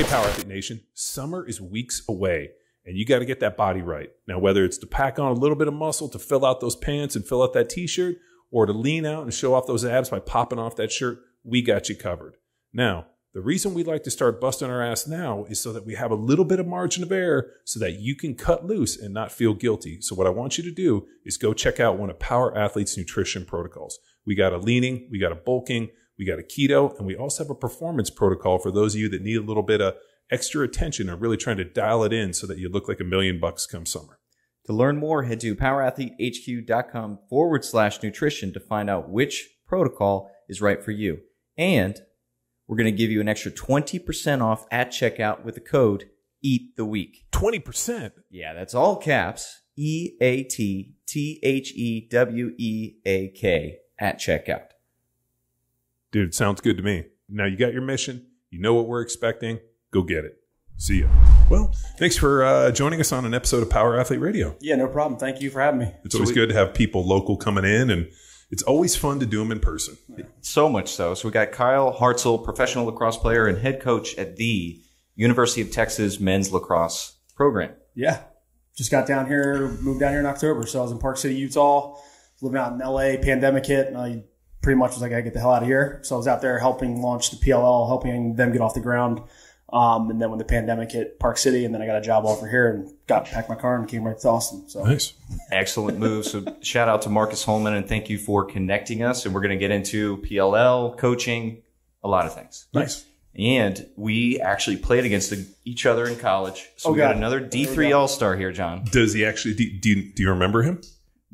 Hey, Power Athlete Nation, summer is weeks away and you got to get that body right. Now, whether it's to pack on a little bit of muscle to fill out those pants and fill out that t shirt, or to lean out and show off those abs by popping off that shirt, we got you covered. Now, the reason we like to start busting our ass now is so that we have a little bit of margin of error so that you can cut loose and not feel guilty. So, what I want you to do is go check out one of Power Athlete's nutrition protocols. We got a leaning, we got a bulking, we got a keto, and we also have a performance protocol for those of you that need a little bit of extra attention or really trying to dial it in so that you look like a million bucks come summer. To learn more, head to powerathletehq.com forward slash nutrition to find out which protocol is right for you. And we're going to give you an extra 20% off at checkout with the code EAT the week. 20%? Yeah, that's all caps. E A T T H E W E A K at checkout. Dude, sounds good to me. Now you got your mission. You know what we're expecting. Go get it. See ya. Well, thanks for uh, joining us on an episode of Power Athlete Radio. Yeah, no problem. Thank you for having me. It's always good to have people local coming in, and it's always fun to do them in person. So much so. So we got Kyle Hartzell, professional lacrosse player and head coach at the University of Texas men's lacrosse program. Yeah, just got down here, moved down here in October. So I was in Park City, Utah, living out in LA. Pandemic hit, and I pretty much was like, I gotta get the hell out of here. So I was out there helping launch the PLL, helping them get off the ground. Um, and then when the pandemic hit Park City, and then I got a job offer here and got packed my car and came right to Austin. So nice, excellent move. So shout out to Marcus Holman and thank you for connecting us. And we're going to get into PLL coaching, a lot of things. Nice. And we actually played against each other in college. So oh, we got, got another D3 All Star here, John. Does he actually? Do, do, you, do you remember him?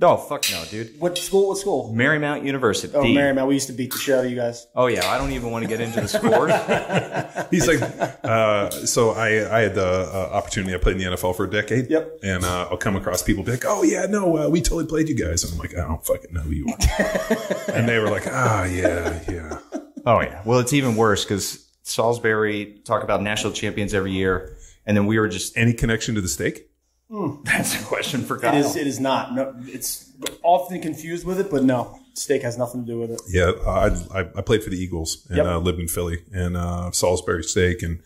Oh fuck no, dude. What school? What school? Marymount University. Oh, Marymount. We used to beat the shit out of you guys. Oh yeah, I don't even want to get into the score. He's like, uh, so I I had the uh, opportunity. I played in the NFL for a decade. Yep. And uh, I'll come across people be like, oh yeah, no, uh, we totally played you guys. And I'm like, I don't fucking know who you are. and they were like, ah, yeah, yeah. Oh yeah. Well, it's even worse because Salisbury talk about national champions every year, and then we were just any connection to the steak. Mm. That's a question for Kyle. It is. It is not. No, it's often confused with it, but no, steak has nothing to do with it. Yeah, I I, I played for the Eagles and yep. uh, lived in Philly and uh, Salisbury steak and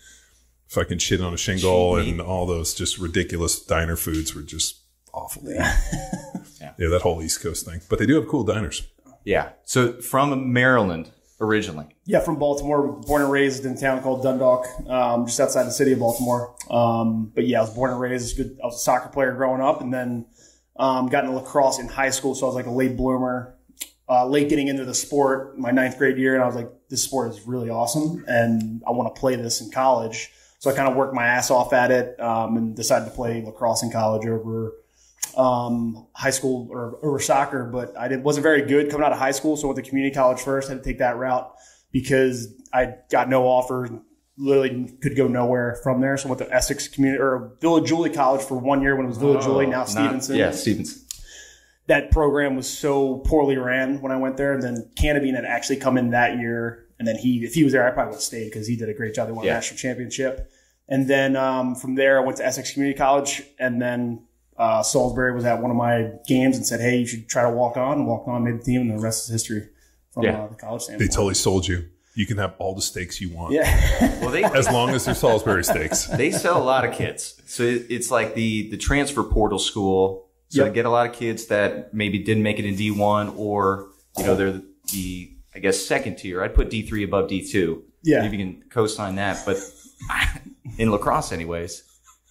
fucking shit on a shingle and all those just ridiculous diner foods were just awful. Yeah. yeah. yeah, that whole East Coast thing. But they do have cool diners. Yeah. So from Maryland, originally? Yeah, from Baltimore. Born and raised in a town called Dundalk, um, just outside the city of Baltimore. Um, but yeah, I was born and raised. Good. I was a soccer player growing up, and then um, got into lacrosse in high school. So I was like a late bloomer, uh, late getting into the sport. My ninth grade year, and I was like, this sport is really awesome, and I want to play this in college. So I kind of worked my ass off at it, um, and decided to play lacrosse in college over um, high school or, or soccer, but I did, wasn't very good coming out of high school. So I went to community college first. Had to take that route because I got no offer, literally could go nowhere from there. So I went to Essex Community or Villa Julie College for one year when it was Villa oh, Julie, now Stevenson. Yeah, Stevenson. That program was so poorly ran when I went there. And then Cantabene had actually come in that year. And then he, if he was there, I probably would have stayed because he did a great job. They won yeah. a national championship. And then um, from there, I went to Essex Community College and then uh, Salisbury was at one of my games and said, "Hey, you should try to walk on." And walked on, made the team, and the rest is history from yeah. uh, the college standpoint. They totally sold you. You can have all the steaks you want. Yeah. well, they as long as they're Salisbury steaks. They sell a lot of kids, so it's like the the transfer portal school. So yep. get a lot of kids that maybe didn't make it in D one, or you know they're the I guess second tier. I'd put D three above D two. Yeah, if you can co-sign that, but in lacrosse, anyways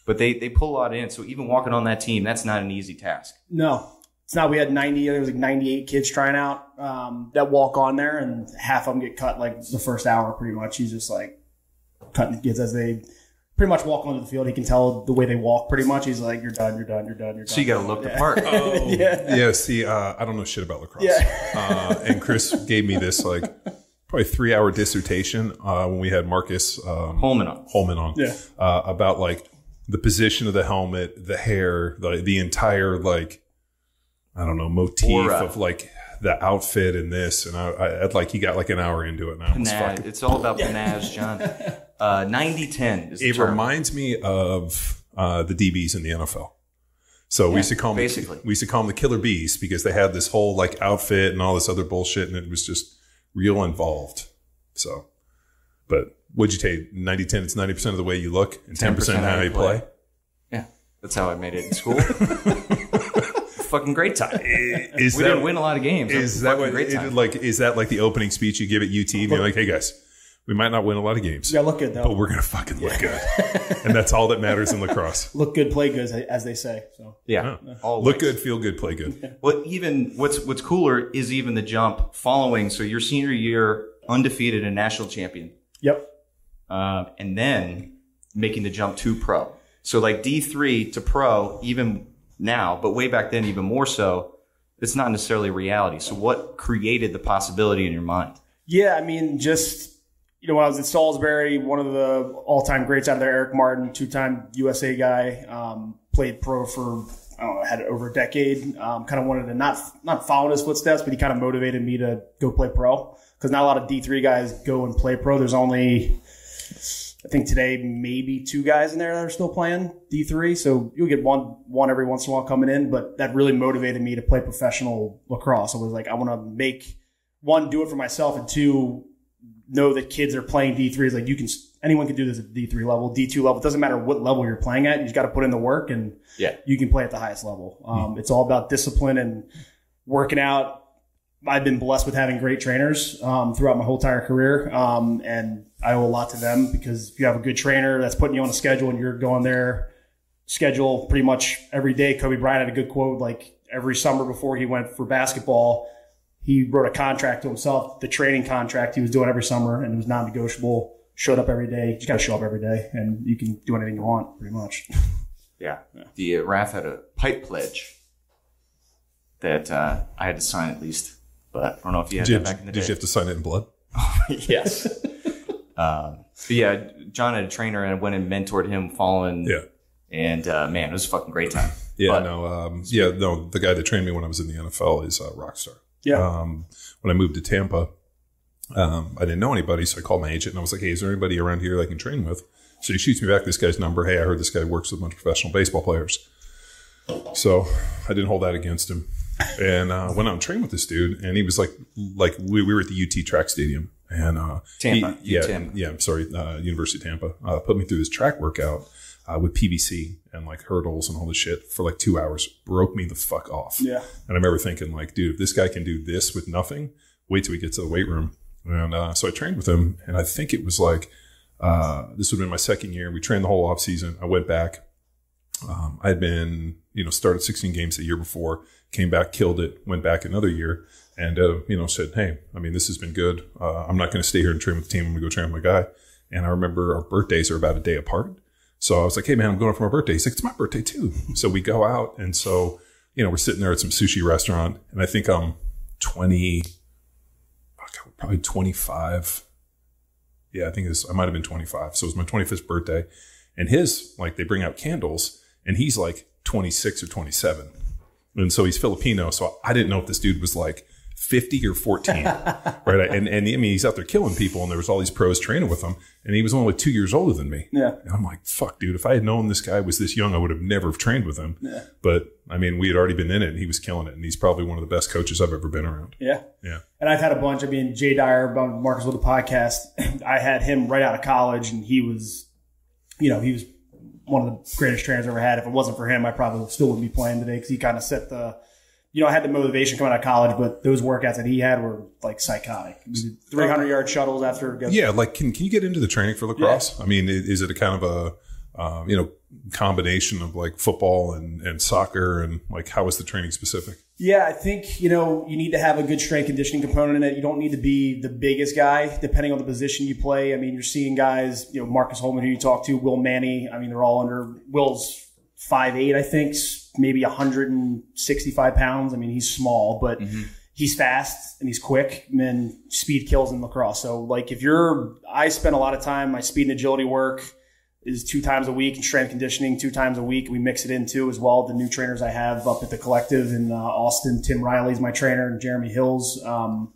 but they they pull a lot in. So even walking on that team, that's not an easy task. No, it's not. We had ninety. There was like ninety eight kids trying out um, that walk on there, and half of them get cut like the first hour. Pretty much, he's just like cutting kids as they pretty much walk onto the field. He can tell the way they walk. Pretty much, he's like, "You're done. You're done. You're done. You're done." So you got to look yeah. the part. Oh, yeah. Yeah. See, uh, I don't know shit about lacrosse. Yeah. uh, and Chris gave me this like probably three hour dissertation uh, when we had Marcus um, Holman on. Holman on. Yeah. Uh, about like the position of the helmet, the hair, the the entire like I don't know motif Aura. of like the outfit and this, and I, I would like he got like an hour into it now. It's all about panaz, John. Uh, 90-10 is It reminds me of uh, the DBs in the NFL. So yeah, we used to call them basically we used to call them the killer bees because they had this whole like outfit and all this other bullshit, and it was just real involved. So But would you take 90 10? It's 90% of the way you look and 10%, how you play. Yeah, that's how I made it in school. fucking great time. Is We that, didn't win a lot of games. Is a that what, great it- like, is that like the opening speech you give at UT? And you're like, hey guys, we might not win a lot of games, Yeah, look good though. but we're going to fucking look good. and that's all that matters in lacrosse. look good, play good, as- as they say. So yeah, always. Look good, feel good, play good. Well, even what's what's cooler is even the jump following. So your senior year, undefeated and national champion, yep, um, and then making the jump to pro. So like D three to pro, even now, but way back then, even more so. It's not necessarily reality. So what created the possibility in your mind? yeah. I mean, just you know, when I was at Salisbury, one of the all-time greats out of there, Eric Martin, two-time USA guy, um, played pro for I don't know, had over a decade. Um, kind of wanted to not not follow in his footsteps, but he kind of motivated me to go play pro because not a lot of D three guys go and play pro. There's only I think today maybe two guys in there that are still playing D three. So you'll get one one every once in a while coming in, but that really motivated me to play professional lacrosse. I was like, I want to make one do it for myself, and two know that kids are playing D three. Is like you can anyone can do this at D three level, D two level. It doesn't matter what level you're playing at. You just got to put in the work, and Yeah. you can play at the highest level. Um, It's all about discipline and working out. I've been blessed with having great trainers um, throughout my whole entire career, um, and I owe a lot to them because if you have a good trainer that's putting you on a schedule and you're going there schedule pretty much every day. Kobe Bryant had a good quote like every summer before he went for basketball, he wrote a contract to himself, the training contract he was doing every summer, and it was non-negotiable. Showed up every day. You just got to show up every day, and you can do anything you want, pretty much. Yeah. The uh, RAF had a pipe pledge that uh, I had to sign at least, but I don't know if you had Did, that back in the did day. you have to sign it in blood? yes. um, but yeah, John had a trainer and I went and mentored him following. Yeah. And uh, man, it was a fucking great time. Yeah, But- no, um, yeah, no. The guy that trained me when I was in the NFL is uh, Rockstar. Yeah. Um, when I moved to Tampa, um, I didn't know anybody, so I called my agent and I was like, "Hey, is there anybody around here that I can train with?" So he shoots me back this guy's number. Hey, I heard this guy works with a bunch of professional baseball players. So I didn't hold that against him, and uh, went out and trained with this dude. And he was like, like we, we were at the UT track stadium, and uh, Tampa, he- yeah, Tampa. yeah, I'm sorry, uh, University of Tampa, uh, put me through this track workout uh, with PBC and like hurdles and all this shit for like two hours. Broke me the fuck off. Yeah. And I remember thinking, like, dude, if this guy can do this with nothing, wait till we get to the weight room. And uh, so I trained with him, and I think it was like uh, this would have been my second year. We trained the whole off season. I went back. Um, I had been, you know, started 16 games the year before, came back, killed it, went back another year, and uh, you know, said, hey, I mean, this has been good. Uh, I'm not going to stay here and train with the team. I'm going to go train with my guy. And I remember our birthdays are about a day apart. So I was like, hey, man, I'm going for my birthday. He's like, it's my birthday too. So we go out. And so, you know, we're sitting there at some sushi restaurant. And I think I'm 20, fuck, probably 25. Yeah, I think I might have been 25. So it was my 25th birthday. And his, like, they bring out candles and he's like 26 or 27. And so he's Filipino. So I didn't know if this dude was like 50 or 14. right. And, and I mean, he's out there killing people and there was all these pros training with him. And he was only two years older than me. Yeah. And I'm like, fuck, dude, if I had known this guy was this young, I would have never have trained with him. Yeah. But I mean, we had already been in it and he was killing it. And he's probably one of the best coaches I've ever been around. Yeah. Yeah. And I've had a bunch. I mean, Jay Dyer, Marcus with the podcast. I had him right out of college, and he was, you know, he was one of the greatest trainers I ever had. If it wasn't for him, I probably still wouldn't be playing today because he kind of set the, you know, I had the motivation coming out of college, but those workouts that he had were like psychotic. 300 yard shuttles after. Yeah. Like, can, can you get into the training for lacrosse? I mean, is it a kind of a, um, you know, combination of like football and, and soccer and like how is the training specific? Yeah, I think, you know, you need to have a good strength conditioning component in it. You don't need to be the biggest guy, depending on the position you play. I mean, you're seeing guys, you know, Marcus Holman, who you talk to, Will Manny. I mean, they're all under Will's five eight, I think, maybe 165 pounds. I mean, he's small, but mm-hmm. he's fast and he's quick. And then speed kills in lacrosse. So, like, if you're, I spend a lot of time, my speed and agility work is two times a week and strength conditioning two times a week. We mix it into as well. The new trainers I have up at the collective in uh, Austin, Tim Riley's my trainer and Jeremy Hills. Um,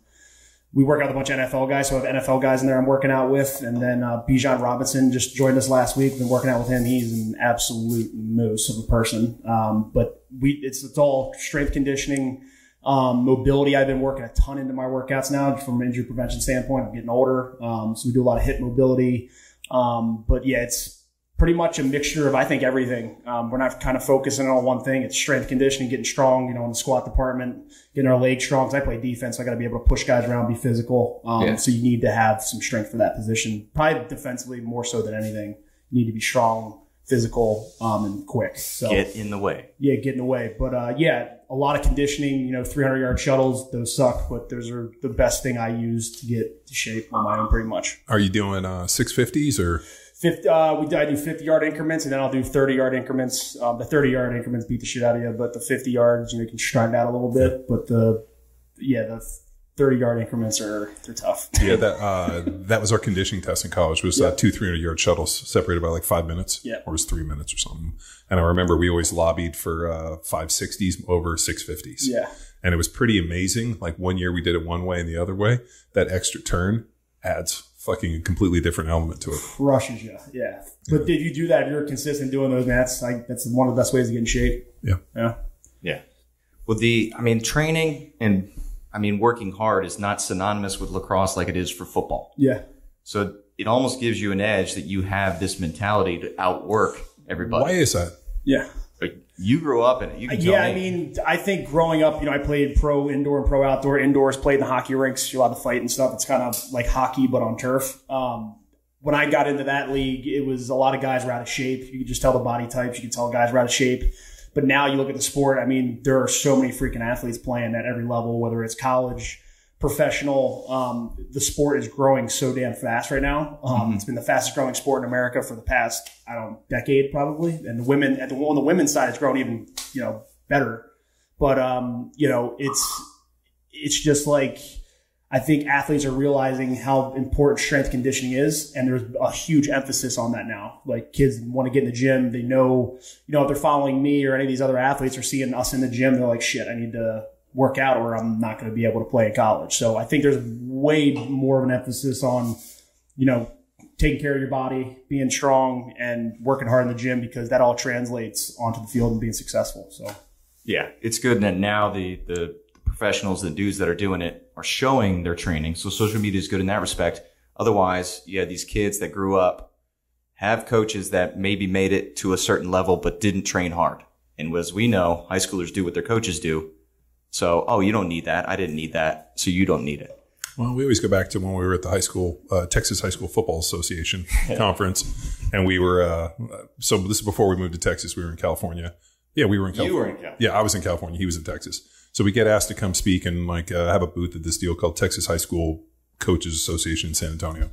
we work out with a bunch of NFL guys. So I have NFL guys in there I'm working out with. And then uh, Bijan Robinson just joined us last week. Been working out with him. He's an absolute moose of a person. Um, but we, it's, it's all strength conditioning. Um, mobility, I've been working a ton into my workouts now from an injury prevention standpoint. I'm getting older. Um, so we do a lot of hip mobility. Um, but yeah, it's pretty much a mixture of, I think, everything. Um, we're not kind of focusing on one thing. It's strength conditioning, getting strong, you know, in the squat department, getting our legs strong. Cause I play defense. So I got to be able to push guys around, be physical. Um, Yeah. so you need to have some strength for that position. Probably defensively more so than anything. You need to be strong, physical, um, and quick. So Get in the way. yeah, get in the way. But uh, yeah, a lot of conditioning. You know, 300 yard shuttles, those suck, but those are the best thing I use to get to shape on my own, pretty much. Are you doing uh, 650s or 50, uh, we I do 50 yard increments, and then I'll do 30 yard increments. Um, the 30 yard increments beat the shit out of you, but the 50 yards, you know, you can stride out a little bit. But the yeah, the 30 yard increments are they're tough. yeah that uh, that was our conditioning test in college was uh, two 300 yard shuttles separated by like five minutes Yeah. or it was three minutes or something and I remember we always lobbied for uh, 560s over 650s Yeah, and it was pretty amazing like one year we did it one way and the other way that extra turn adds fucking a completely different element to it crushes you. Yeah, but if you do that, if you're consistent doing those, man, that's like that's one of the best ways to get in shape. yeah Yeah. Yeah. Well, the, I mean, training and, I mean, working hard is not synonymous with lacrosse like it is for football. Yeah. So it almost gives you an edge that you have this mentality to outwork everybody. why is that Yeah. Like, you grew up in it. You can tell Yeah, I mean, I think growing up, you know, I played pro indoor and pro outdoor. Indoors, played in the hockey rinks. You're allowed to fight and stuff. It's kind of like hockey, but on turf. Um, when I got into that league, it was a lot of guys were out of shape. You could just tell the body types. You could tell guys were out of shape. But now you look at the sport. I mean, there are so many freaking athletes playing at every level, whether it's college, professional. Um, the sport is growing so damn fast right now. Um, It's been the fastest growing sport in America for the past, I don't know, decade probably. And the women at the on the women's side, it's grown even, you know, better. But um, you know, it's it's just like I think athletes are realizing how important strength conditioning is, and there's a huge emphasis on that now. Like kids want to get in the gym, they know, you know, if they're following me or any of these other athletes or seeing us in the gym, they're like, shit, I need to work out or I'm not going to be able to play in college. So I think there's way more of an emphasis on, you know, taking care of your body, being strong, and working hard in the gym because that all translates onto the field and being successful. So Yeah, it's good that now the, the professionals, the dudes that are doing it are showing their training. So social media is good in that respect. Otherwise, you had these kids that grew up, have coaches that maybe made it to a certain level, but didn't train hard. And as we know, high schoolers do what their coaches do. So, oh, you don't need that. I didn't need that. So you don't need it. Well, we always go back to when we were at the high school, uh, Texas High School Football Association conference, and we were. Uh, so this is before we moved to Texas. We were in California. Yeah, we were in California. were in California. Yeah, I was in California. He was in Texas. So we get asked to come speak and like uh, have a booth at this deal called Texas High School Coaches Association in San Antonio.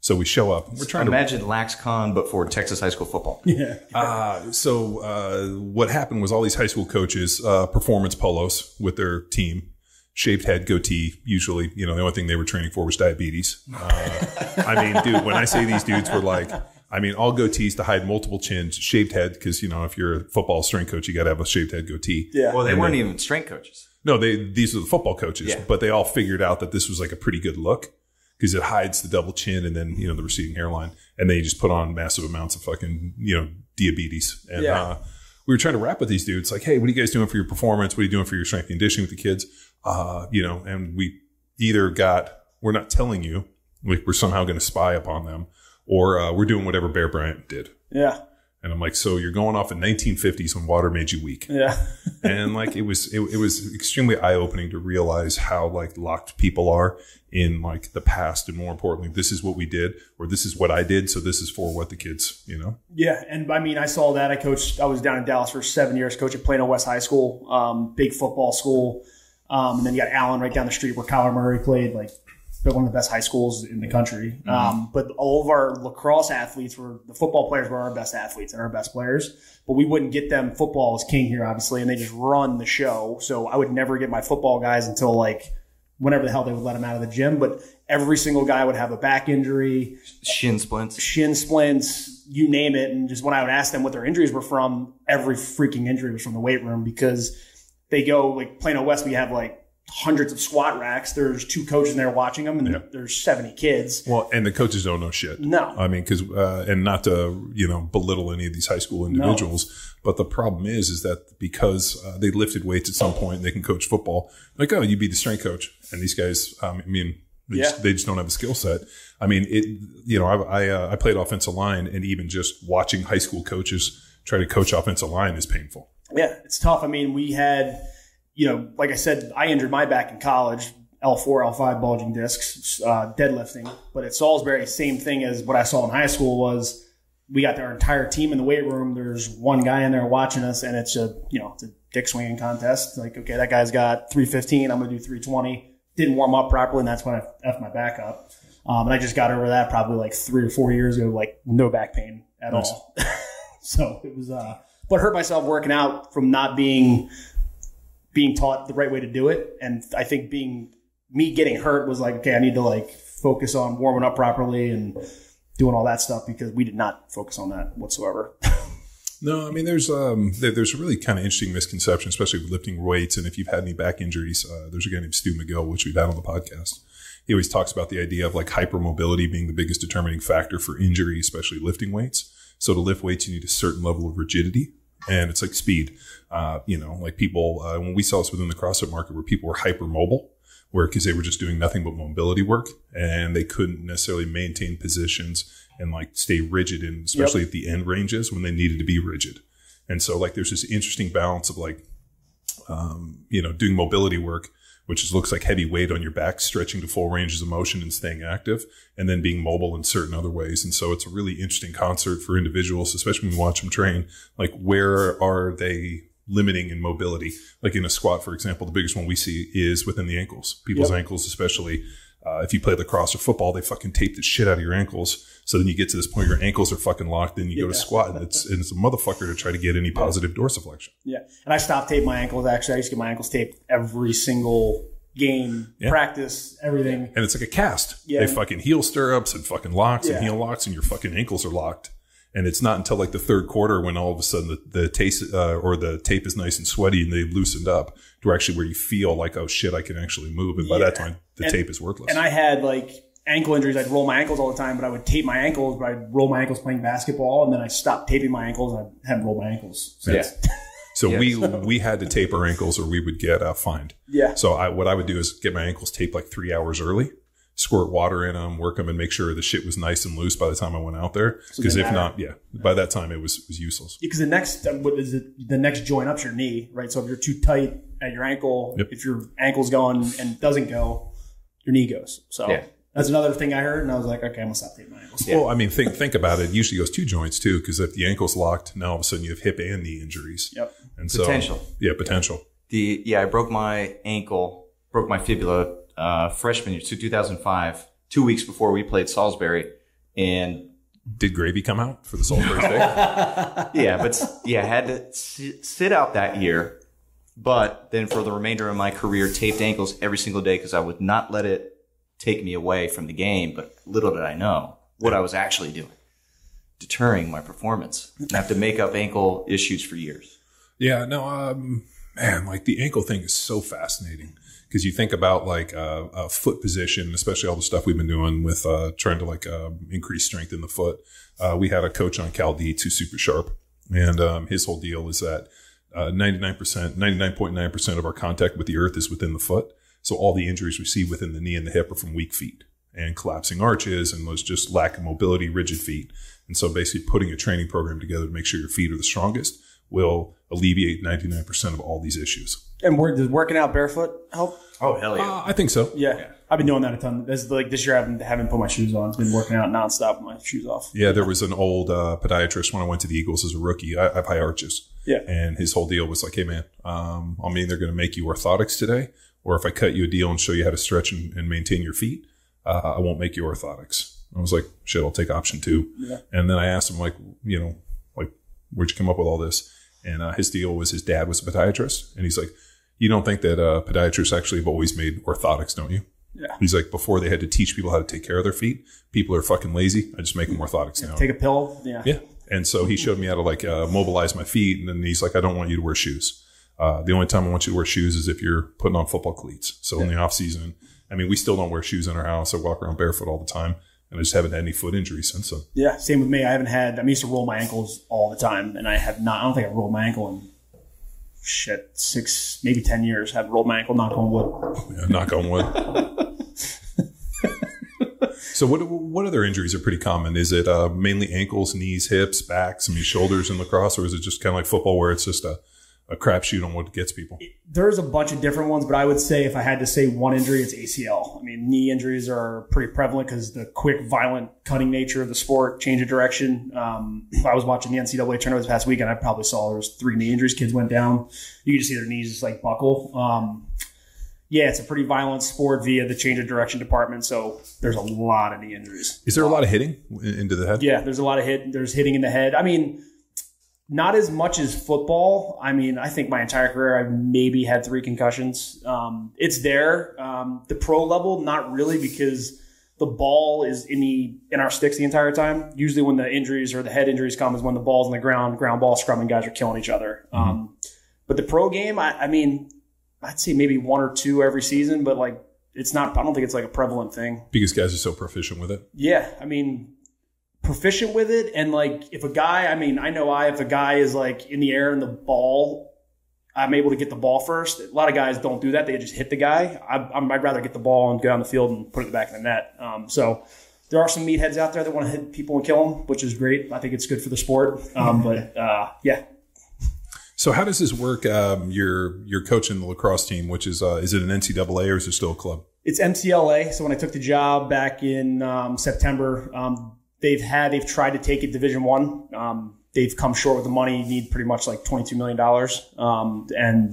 So we show up. We're trying to Imagine LaxCon, but for Texas high school football. yeah, Uh, so uh, what happened was all these high school coaches, uh, performance polos with their team, shaved head, goatee. Usually, you know, the only thing they were training for was diabetes. Uh, I mean, dude, when I say these dudes were like, I mean, all goatees to hide multiple chins, shaved head, because you know, if you're a football strength coach, you got to have a shaved head goatee. yeah. Well, they And weren't then- even strength coaches. No, they these are the football coaches, Yeah. but they all figured out that this was like a pretty good look because it hides the double chin and then you know the receding hairline, and they just put on massive amounts of fucking you know diabetes. And Yeah. uh, we were trying to rap with these dudes, like, hey, what are you guys doing for your performance? What are you doing for your strength and conditioning with the kids? Uh, you know, and we either got we're not telling you, like we're somehow going to spy upon them, or uh, we're doing whatever Bear Bryant did. yeah, And I'm like, so you're going off in 1950s when water made you weak yeah, and like it was it, it was extremely eye-opening to realize how like locked people are in like the past and more importantly this is what we did or this is what i did so this is for what the kids you know yeah. And I mean, I saw that. I coached. I was down in Dallas for seven years, coaching Plano West High School, um, big football school. Um, and then you got Allen right down the street where Kyler Murray played, like one of the best high schools in the country. Um, but all of our lacrosse athletes were the football players were our best athletes and our best players. But we wouldn't get them. Football is king here, obviously, and they just run the show. So I would never get my football guys until like whenever the hell they would let them out of the gym. But every single guy would have a back injury, Shin splints. shin splints, you name it. And just when I would ask them what their injuries were from, every freaking injury was from the weight room because they go like Plano West, we have like hundreds of squat racks. There's two coaches in there watching them, and Yeah. there's 70 kids. Well, and the coaches don't know shit. No. I mean, because uh, and not to you know belittle any of these high school individuals, but the problem is is that because uh, they lifted weights at some point, they can coach football. Like, oh, you'd be the strength coach, and these guys, um, I mean, they, just, they just don't have a skill set. I mean, it. You know, I I, uh, I played offensive line, and even just watching high school coaches try to coach offensive line is painful. Yeah, it's tough. I mean, we had, you know, like I said, I injured my back in college, L4, L5 bulging discs, uh, deadlifting. But at Salisbury, same thing as what I saw in high school was we got our entire team in the weight room. There's one guy in there watching us, and it's a, you know, it's a dick swinging contest. Like, okay, that guy's got 315. I'm going to do 320. Didn't warm up properly, and that's when I effed my back up. Um, and I just got over that probably like three or four years ago, like no back pain at Nice. all. so it was, uh, but hurt myself working out from not being being taught the right way to do it. And I think being me getting hurt was like, okay, I need to like focus on warming up properly and doing all that stuff because we did not focus on that whatsoever. No, I mean there's um there, there's a really kind of interesting misconception, especially with lifting weights. And if you've had any back injuries, uh, there's a guy named Stu McGill, which we've had on the podcast. He always talks about the idea of like hypermobility being the biggest determining factor for injury, especially lifting weights. So to lift weights, you need a certain level of rigidity, and it's like speed. Uh, you know, like people uh, when we saw this within the CrossFit market, where people were hyper mobile, where because they were just doing nothing but mobility work, and they couldn't necessarily maintain positions and like stay rigid, and especially at the end ranges when they needed to be rigid. And so like there's this interesting balance of like, um, you know, doing mobility work, which is, looks like heavy weight on your back, stretching to full ranges of motion and staying active, and then being mobile in certain other ways. And so it's a really interesting concert for individuals, especially when you watch them train. Like where are they limiting in mobility? Like in a squat, for example, the biggest one we see is within the ankles. People's Yep. ankles, especially uh, if you play lacrosse or football, they fucking tape the shit out of your ankles. So then you get to this point, your ankles are fucking locked, then you go to squat, and it's and it's a motherfucker to try to get any positive dorsiflexion. yeah. And I stopped taping my ankles. Actually, I used to get my ankles taped every single game, Yeah. practice, everything. and it's like a cast. Yeah. They fucking heel stirrups and fucking locks and heel locks, and your fucking ankles are locked. And it's not until like the third quarter when all of a sudden the, the taste uh, or the tape is nice and sweaty and they've loosened up to actually where you feel like, oh shit, I can actually move. And by that time, the And- tape is worthless. And I had like ankle injuries. I'd roll my ankles all the time, but I would tape my ankles, but I'd roll my ankles playing basketball. And then I stopped taping my ankles and I haven't rolled my ankles. since. so Yeah. we we had to tape our ankles or we would get uh, fined. Yeah. So I, what I would do is get my ankles taped like three hours early, squirt water in them, work them, and make sure the shit was nice and loose by the time I went out there. So Because they if matter. not, yeah, by that time it was was useless. Because the next, uh, what is it? The next joint up's your knee, right? So if you're too tight at your ankle, Yep. if your ankle's going and doesn't go, your knee goes. So Yeah. that's another thing I heard, and I was like, okay, I'm gonna stop taping my ankles. Yeah. Well, I mean, think think about it. It usually goes two joints too, because if the ankle's locked, now all of a sudden you have hip and knee injuries. Yep. And so, Potential. Yeah, potential. The yeah, I broke my ankle, broke my fibula uh, freshman year, so 2005, two weeks before we played Salisbury, and Did gravy come out for the Salisbury steak? yeah, but yeah, had to sit, sit out that year. But then for the remainder of my career, taped ankles every single day because I would not let it take me away from the game. But little did I know what I was actually doing, deterring my performance. And I have to make up ankle issues for years. Yeah, no, um, man, like the ankle thing is so fascinating because you think about like uh, uh, foot position, especially all the stuff we've been doing with uh, trying to like uh, increase strength in the foot. Uh, we had a coach on Cal Dietz who's super sharp, and um, his whole deal is that uh, 99%, 99.9% of our contact with the earth is within the foot. So all the injuries we see within the knee and the hip are from weak feet and collapsing arches and was just lack of mobility, rigid feet. And so basically putting a training program together to make sure your feet are the strongest will alleviate 99% of all these issues. And work, does working out barefoot help? Oh hell yeah! Uh, I think so. Yeah. I've been doing that a ton. This, like this year, I haven't, haven't put my shoes on. I've been working out nonstop with my shoes off. Yeah, there was an old uh, podiatrist when I went to the Eagles as a rookie. I, I have high arches. Yeah. And his whole deal was like, hey, man, um, I'm either going to make you orthotics today, or if I cut you a deal and show you how to stretch and, and maintain your feet, uh, I won't make you orthotics. I was like, shit, I'll take option two. Yeah. And then I asked him, like, you know, like, where'd you come up with all this? And uh, his deal was his dad was a podiatrist. And he's like, you don't think that uh, podiatrists actually have always made orthotics, don't you? Yeah. He's like, before they had to teach people how to take care of their feet, people are fucking lazy. I just make them orthotics now. Take a pill. Yeah. Yeah. And so he showed me how to like uh, mobilize my feet. And then he's like, I don't want you to wear shoes. Uh, the only time I want you to wear shoes is if you're putting on football cleats. So in the off season, I mean, we still don't wear shoes in our house. I walk around barefoot all the time, and I just haven't had any foot injuries since then. Yeah, same with me. I haven't had. I mean used to roll my ankles all the time, and I have not. I don't think I rolled my ankle in shit six, maybe ten years. I haven't rolled my ankle. Knock on wood. Yeah, knock on wood. so what what other injuries are pretty common? Is it uh, mainly ankles, knees, hips, backs, I mean shoulders in lacrosse, or is it just kind of like football where it's just a a crapshoot on what gets people? There's a bunch of different ones, but I would say if I had to say one injury, it's ACL. I mean, knee injuries are pretty prevalent because the quick, violent, cutting nature of the sport, change of direction. Um, I was watching the NCAA tournament this past weekend. I probably saw there was three knee injuries. Kids went down. You could just see their knees just like buckle. Um, yeah, it's a pretty violent sport via the change of direction department. So there's a lot of knee injuries. Is there a lot of hitting into the head? Yeah, there's a lot of hit. There's hitting in the head. I mean, not as much as football. I mean, I think my entire career I've maybe had three concussions. Um, it's there. Um, the pro level, not really, because the ball is in the in our sticks the entire time. Usually, when the injuries or the head injuries come, is when the ball's on the ground, ground ball scrumming guys are killing each other. Um, but the pro game, I, I mean, I'd say maybe one or two every season, but like it's not. I don't think it's like a prevalent thing. Because guys are so proficient with it. Yeah, I mean, proficient with it, and like if a guy, I mean, I know I if a guy is like in the air and the ball, I'm able to get the ball first. A lot of guys don't do that; they just hit the guy. I, I'm, I'd rather get the ball and go down the field and put it back in the net. Um, so. There are some meatheads out there that want to hit people and kill them, which is great. I think it's good for the sport. Um, but uh, yeah, So how does this work? Um, you're you're coaching the lacrosse team, which is uh, is it an NCAA or is it still a club? It's MCLA. So when I took the job back in um, September, um, they've had they've tried to take it Division One. Um, they've come short with the money. Need pretty much like twenty two million dollars. Um, and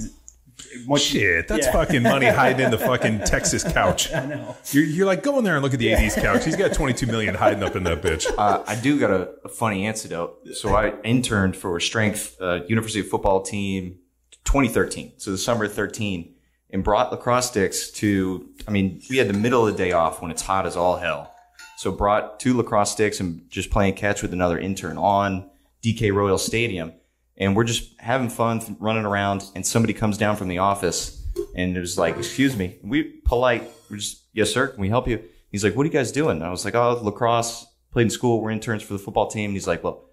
once you- Shit, that's Yeah. fucking money hiding in the fucking Texas couch. I know. You're, you're like, go in there and look at the 80s couch. He's got 22 million hiding up in that bitch. Uh, I do got a, a funny antidote. So I interned for a strength uh, University of football team 2013. So the summer of 13 and brought lacrosse sticks to, I mean, we had the middle of the day off when it's hot as all hell. So brought two lacrosse sticks and just playing catch with another intern on DK Royal Stadium. And we're just having fun running around and somebody comes down from the office and it was like, excuse me, we polite. We're just, yes, sir. Can we help you? He's like, what are you guys doing? And I was like, oh, lacrosse, played in school. We're interns for the football team. And he's like, well,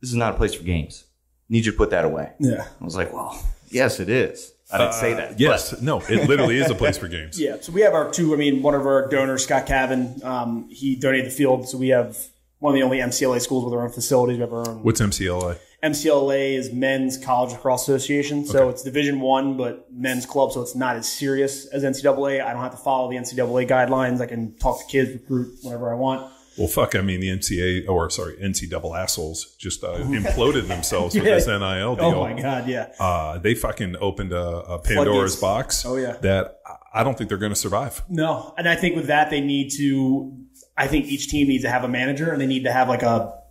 this is not a place for games. Need you to put that away. Yeah. I was like, well, yes, it is. I didn't say that. Yes, no, it literally is a place for games. Yeah, so we have our two. I mean, one of our donors, Scott Cavan, um, he donated the field. So we have one of the only MCLA schools with our own facilities. We have our own. What's MCLA? MCLA is Men's College Lacrosse Association, so it's Division One, but men's club, so it's not as serious as NCAA. I don't have to follow the NCAA guidelines. I can talk to kids, recruit whenever I want. Well, fuck, I mean, the NCA, or sorry, NC double assholes just uh, imploded themselves with Yeah. this NIL deal. Oh my god, yeah. Uh, they fucking opened a, a Pandora's Floodgates. box. Oh, yeah. That I don't think they're going to survive. No, and I think with that they need to. I think each team needs to have a manager, and they need to have like a.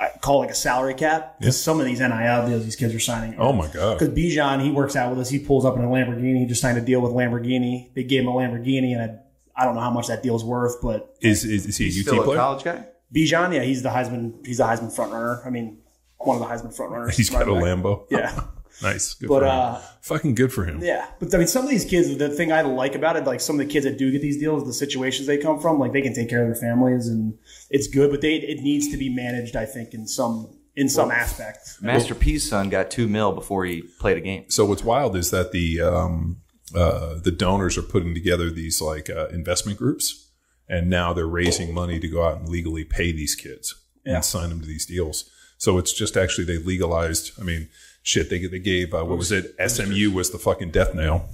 I call like a salary cap because some of these NIL deals these kids are signing. Oh my God. Because Bijan, he works out with us. He pulls up in a Lamborghini. He just signed a deal with Lamborghini. They gave him a Lamborghini, and I, I don't know how much that deal's worth, but Is, is, is he a He's UT still a college guy? Bijan, yeah, he's the Heisman. He's the Heisman front runner. I mean, one of the Heisman front runners. He's got a back. Lambo. Yeah, Nice. Good But, for him. uh, fucking good for him. yeah. But I mean, some of these kids. The thing I like about it, like some of the kids that do get these deals, the situations they come from, like they can take care of their families, and it's good. But they it needs to be managed. I think in some in some aspect. Master P's son got two mil before he played a game. So what's wild is that the um, uh, the donors are putting together these like uh, investment groups, and now they're raising money to go out and legally pay these kids Yeah. and sign them to these deals. So it's just actually they legalized. I mean, shit, they they gave uh, what was it? SMU was the fucking death nail.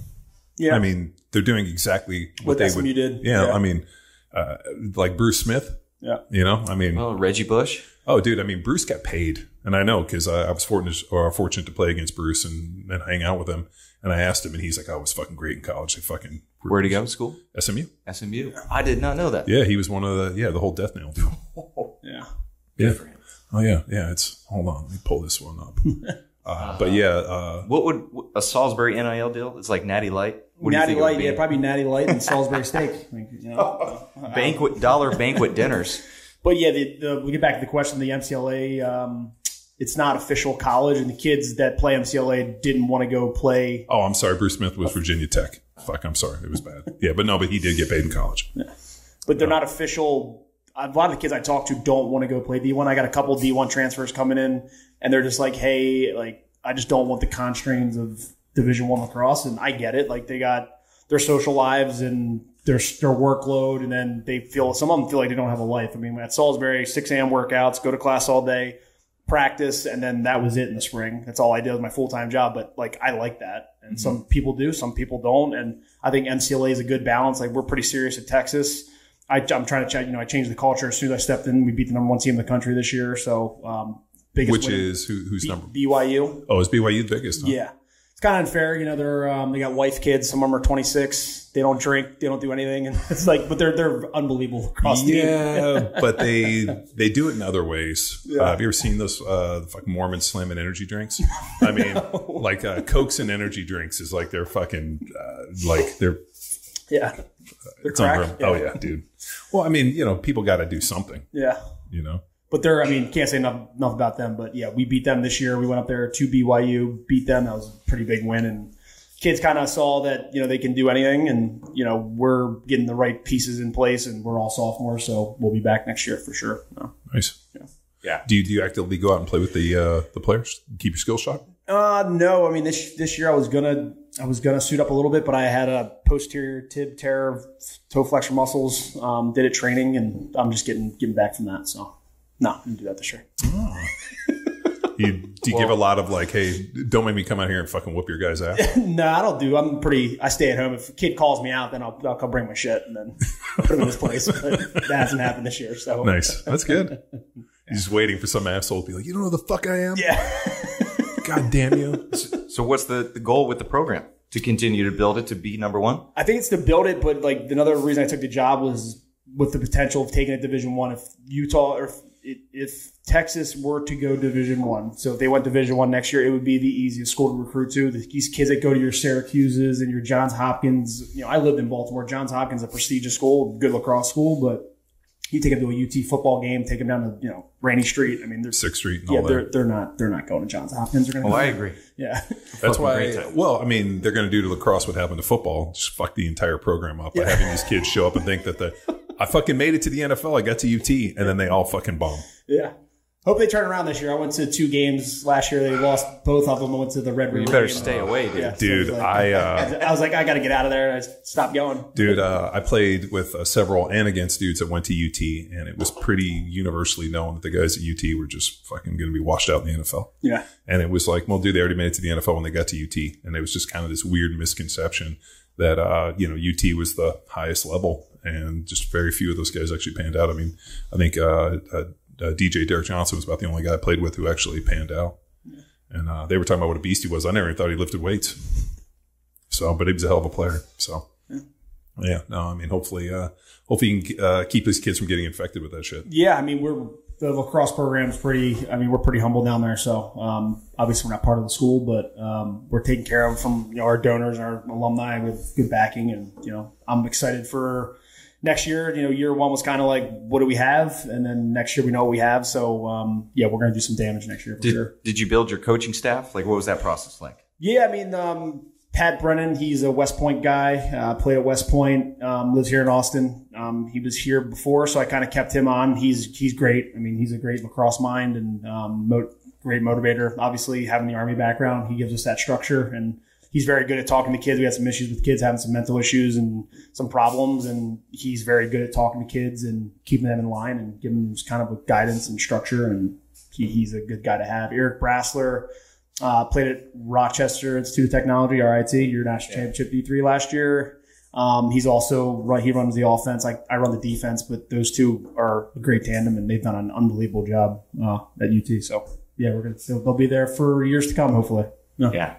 Yeah, I mean, they're doing exactly what, What they SMU would. did. Yeah, Yeah. I mean, uh, like Bruce Smith. yeah. You know, I mean, Oh, Reggie Bush. Oh, dude, I mean, Bruce got paid, and I know because I, I was fortunate or fortunate to play against Bruce and, and hang out with him. And I asked him, and he's like, "I was fucking great in college. They fucking Where'd he go to school? SMU. SMU. I did not know that. Yeah, he was one of the yeah the whole death nail deal. Yeah. Yeah. Oh yeah, yeah. It's hold on, let me pull this one up. Uh, but yeah, uh, What would a Salisbury NIL deal? It's like Natty Light. What do you Natty think it would Light, be? yeah, probably Natty Light and Salisbury steak. Like, you know. banquet dollar banquet dinners. But yeah, the, the, we get back to the question. The MCLA, um, it's not official college, and the kids that play MCLA didn't want to go play. Oh, I'm sorry. Bruce Smith was Virginia Tech. Fuck, I'm sorry. It was bad. Yeah, but no, but he did get paid in college. But they're not official. A lot of the kids I talk to don't want to go play D1. I got a couple D1 transfers coming in, and they're just like, "Hey, like I just don't want the constraints of Division One lacrosse." And I get it. Like they got their social lives and their their workload, and then they feel some of them feel like they don't have a life. I mean, at Salisbury, six a.m. workouts, go to class all day, practice, and then that was it in the spring. That's all I did with my full time job. But like, I like that, and mm-hmm. some people do, some people don't, and I think MCLA is a good balance. Like, we're pretty serious at Texas. I, I'm trying to check. You know, I changed the culture as soon as I stepped in. We beat the number one team in the country this year, so um, biggest Which win- is who, who's B- number? BYU. Oh, is BYU the biggest? Huh? Yeah. It's kind of unfair, you know. They're um, they got wife, kids. Some of them are 26. They don't drink. They don't do anything, and it's like, but they're they're unbelievable across the team. Yeah, but they they do it in other ways. Yeah. Uh, have you ever seen those uh, the fucking Mormon slamming energy drinks? I mean, like uh, Cokes and energy drinks is like they're fucking uh, like they're Yeah, they're it's crack. unreal. Oh yeah, dude. Well, I mean, you know, people got to do something. yeah. You know, But they're, I mean, can't say enough, enough about them. But yeah, we beat them this year. We went up there to BYU, beat them. That was a pretty big win. And kids kind of saw that, you know, they can do anything. And, you know, we're getting the right pieces in place and we're all sophomores. So we'll be back next year for sure. No. nice. Yeah. yeah. Do you do you actively go out and play with the uh, the players? Keep your skills sharp. Uh, no. I mean, this this year I was gonna I was gonna suit up a little bit, but I had a posterior tib tear of toe flexor muscles. Um, did it training, and I'm just getting getting back from that. So no, I didn't do that this year. You, do you give a lot of like, hey, don't make me come out here and fucking whoop your guys out? no, I don't do. I'm pretty. I stay at home. If a kid calls me out, then I'll I'll come bring my shit and then put him in his place. But that hasn't happened this year. So nice. That's good. He's just waiting for some asshole to be like, you don't know who the fuck I am? Yeah. God damn you. So what's the, the goal with the program? To continue to build it to be number one? I think it's to build it, but like another reason I took the job was with the potential of taking it Division One. If Utah or if, if Texas were to go Division One, so if they went Division One next year, it would be the easiest school to recruit to. These kids that go to your Syracuse's and your Johns Hopkins. You know, I lived in Baltimore. Johns Hopkins, a prestigious school, good lacrosse school, but you take them to a UT football game, take them down to you know Rainey Street. I mean, they're Sixth Street and yeah, all they're that. they're not they're not going to Johns Hopkins. They're going oh, to Oh, I agree. yeah. That's Fucking why. great. Well, I mean, they're going to do to lacrosse what happened to football. Just fuck the entire program up by having these kids show up and think that the I fucking made it to the NFL. I got to UT, and then they all fucking bomb. Yeah. Hope they turn around this year. I went to two games last year. They lost both of them. I went to the Red River. You better game. stay away, dude. Yeah, so Dude, was like- I, uh, I was like, I got to get out of there. I stopped going. Dude, uh, I played with uh, several and against dudes that went to UT, and it was pretty universally known that the guys at UT were just fucking going to be washed out in the NFL. Yeah. And it was like, well, dude, they already made it to the NFL when they got to UT. And it was just kind of this weird misconception that, uh, you know, UT was the highest level. And just very few of those guys actually panned out. I mean, I think uh, uh, DJ Derrick Johnson was about the only guy I played with who actually panned out. And uh, they were talking about what a beast he was. I never even thought he lifted weights. So, but he was a hell of a player. So, yeah, no, I mean, hopefully, uh, hopefully you can uh, keep his kids from getting infected with that shit. Yeah. I mean, we're, the lacrosse program is pretty, I mean, we're pretty humble down there. So, um, obviously we're not part of the school, but, um, we're taken care of from you know, our donors and our alumni with good backing. And, you know, I'm excited for, Next year, you know, year one was kind of like, what do we have? And then next year we know what we have. So, um, yeah, we're going to do some damage next year for Did, sure. did you build your coaching staff? Like, what was that process like? Yeah, I mean, um, Pat Brennan, he's a West Point guy, uh, played at West Point, um, lives here in Austin. Um, he was here before, so I kind of kept him on. He's, he's great. I mean, he's a great lacrosse mind and, um, mo- great motivator. Obviously, having the Army background, he gives us that structure and he's very good at talking to kids. We had some issues with kids having some mental issues and some problems, and he's very good at talking to kids and keeping them in line and giving them kind of a guidance and structure. And he, he's a good guy to have. Eric Brassler, uh, played at Rochester Institute of Technology, RIT, your national championship D3 last year. Um, he's also run, he runs the offense. I, I run the defense, but those two are a great tandem, and they've done an unbelievable job uh, at UT. So yeah, we're gonna they'll, they'll be there for years to come, hopefully. No. Yeah.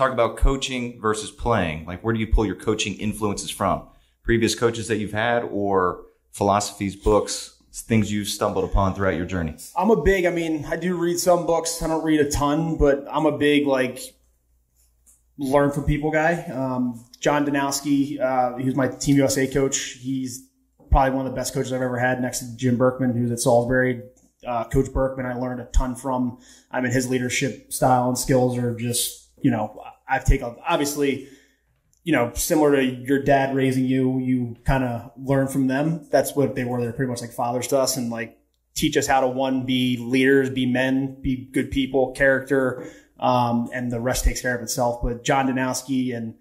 We're about coaching versus playing. Like, where do you pull your coaching influences from? Previous coaches that you've had or philosophies, books, things you've stumbled upon throughout your journey? I'm a big, I mean, I do read some books. I don't read a ton, but I'm a big, like, learn from people guy. Um, John Danowski, uh, he was my Team USA coach. He's probably one of the best coaches I've ever had next to Jim Berkman, who's at Salisbury. Uh, Coach Berkman, I learned a ton from. I mean, his leadership style and skills are just, you know, I've taken obviously, you know, similar to your dad raising you, you kind of learn from them. That's what they were. They're pretty much like fathers to us and like teach us how to one, be leaders, be men, be good people, character, um, and the rest takes care of itself. But John Danowski and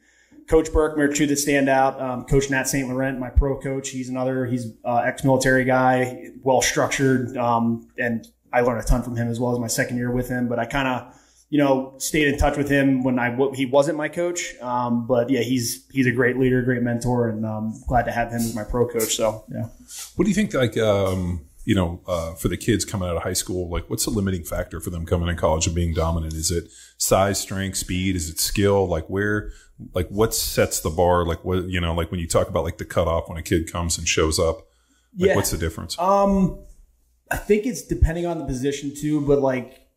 Coach Berkman are two that stand out. Um, coach Nat St. Laurent, my pro coach, he's another. He's uh, ex-military guy, well structured, um, and I learned a ton from him as well as my second year with him. But I kind of, you know, stayed in touch with him when I he wasn't my coach. Um, but yeah, he's he's a great leader, great mentor, and um, glad to have him as my pro coach. So yeah. What do you think? Like, um, you know, uh, for the kids coming out of high school, like, what's the limiting factor for them coming in college and being dominant? Is it size, strength, speed? Is it skill? Like, where? like what sets the bar like what you know like when you talk about like the cutoff when a kid comes and shows up like Yeah. what's the difference Um, I think it's depending on the position too, but like,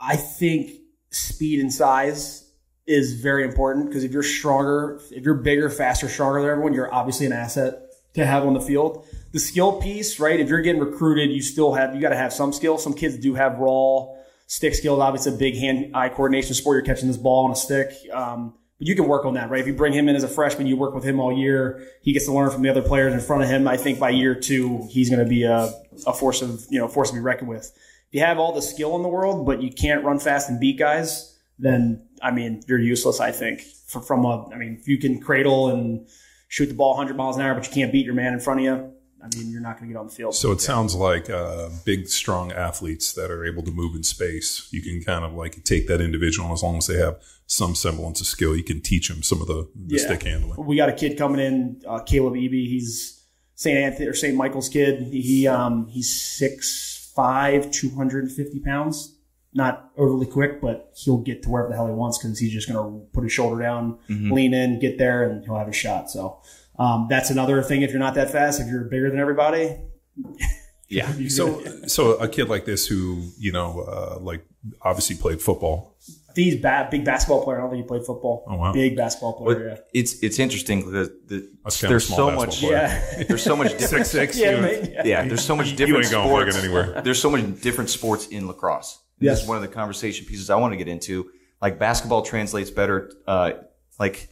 I think speed and size is very important because if you're stronger, if you're bigger, faster, stronger than everyone, you're obviously an asset to have on the field. The skill piece, right? If you're getting recruited, you still have, you got to have some skill. Some kids do have raw stick skills. Obviously, a big hand eye coordination sport. You're catching this ball on a stick. Um, but you can work on that, right? If you bring him in as a freshman, you work with him all year. He gets to learn from the other players in front of him. I think by year two, he's going to be a, a force of, you know, force to be reckoned with. If you have all the skill in the world, but you can't run fast and beat guys, then, I mean, you're useless, I think. From, from a, I mean, if you can cradle and shoot the ball 100 miles an hour, but you can't beat your man in front of you, I mean, you're not going to get on the field. so it sounds like uh, big strong athletes that are able to move in space you can kind of like take that individual as long as they have some semblance of skill you can teach them some of the, the Yeah. stick handling we got a kid coming in, uh, Caleb Eby. He's St. Anthony or St. Michael's kid. He um, he's six five, two hundred and fifty pounds. Not overly quick, but he'll get to wherever the hell he wants because he's just going to put his shoulder down, lean in, get there, and he'll have a shot. So um, that's another thing. If you're not that fast, if you're bigger than everybody, Yeah. so so a kid like this who you know uh, like obviously played football I think he's bad, big basketball player. I don't think he played football. Oh, wow. Big basketball player. But it's it's interesting because the, That's kind of there's so much yeah. player. yeah. there's so much different six yeah, you- mate, yeah. yeah there's so much You different ain't going sports fucking anywhere. there's so many different sports in lacrosse And Yes. this is one of the conversation pieces I want to get into like basketball translates better uh, like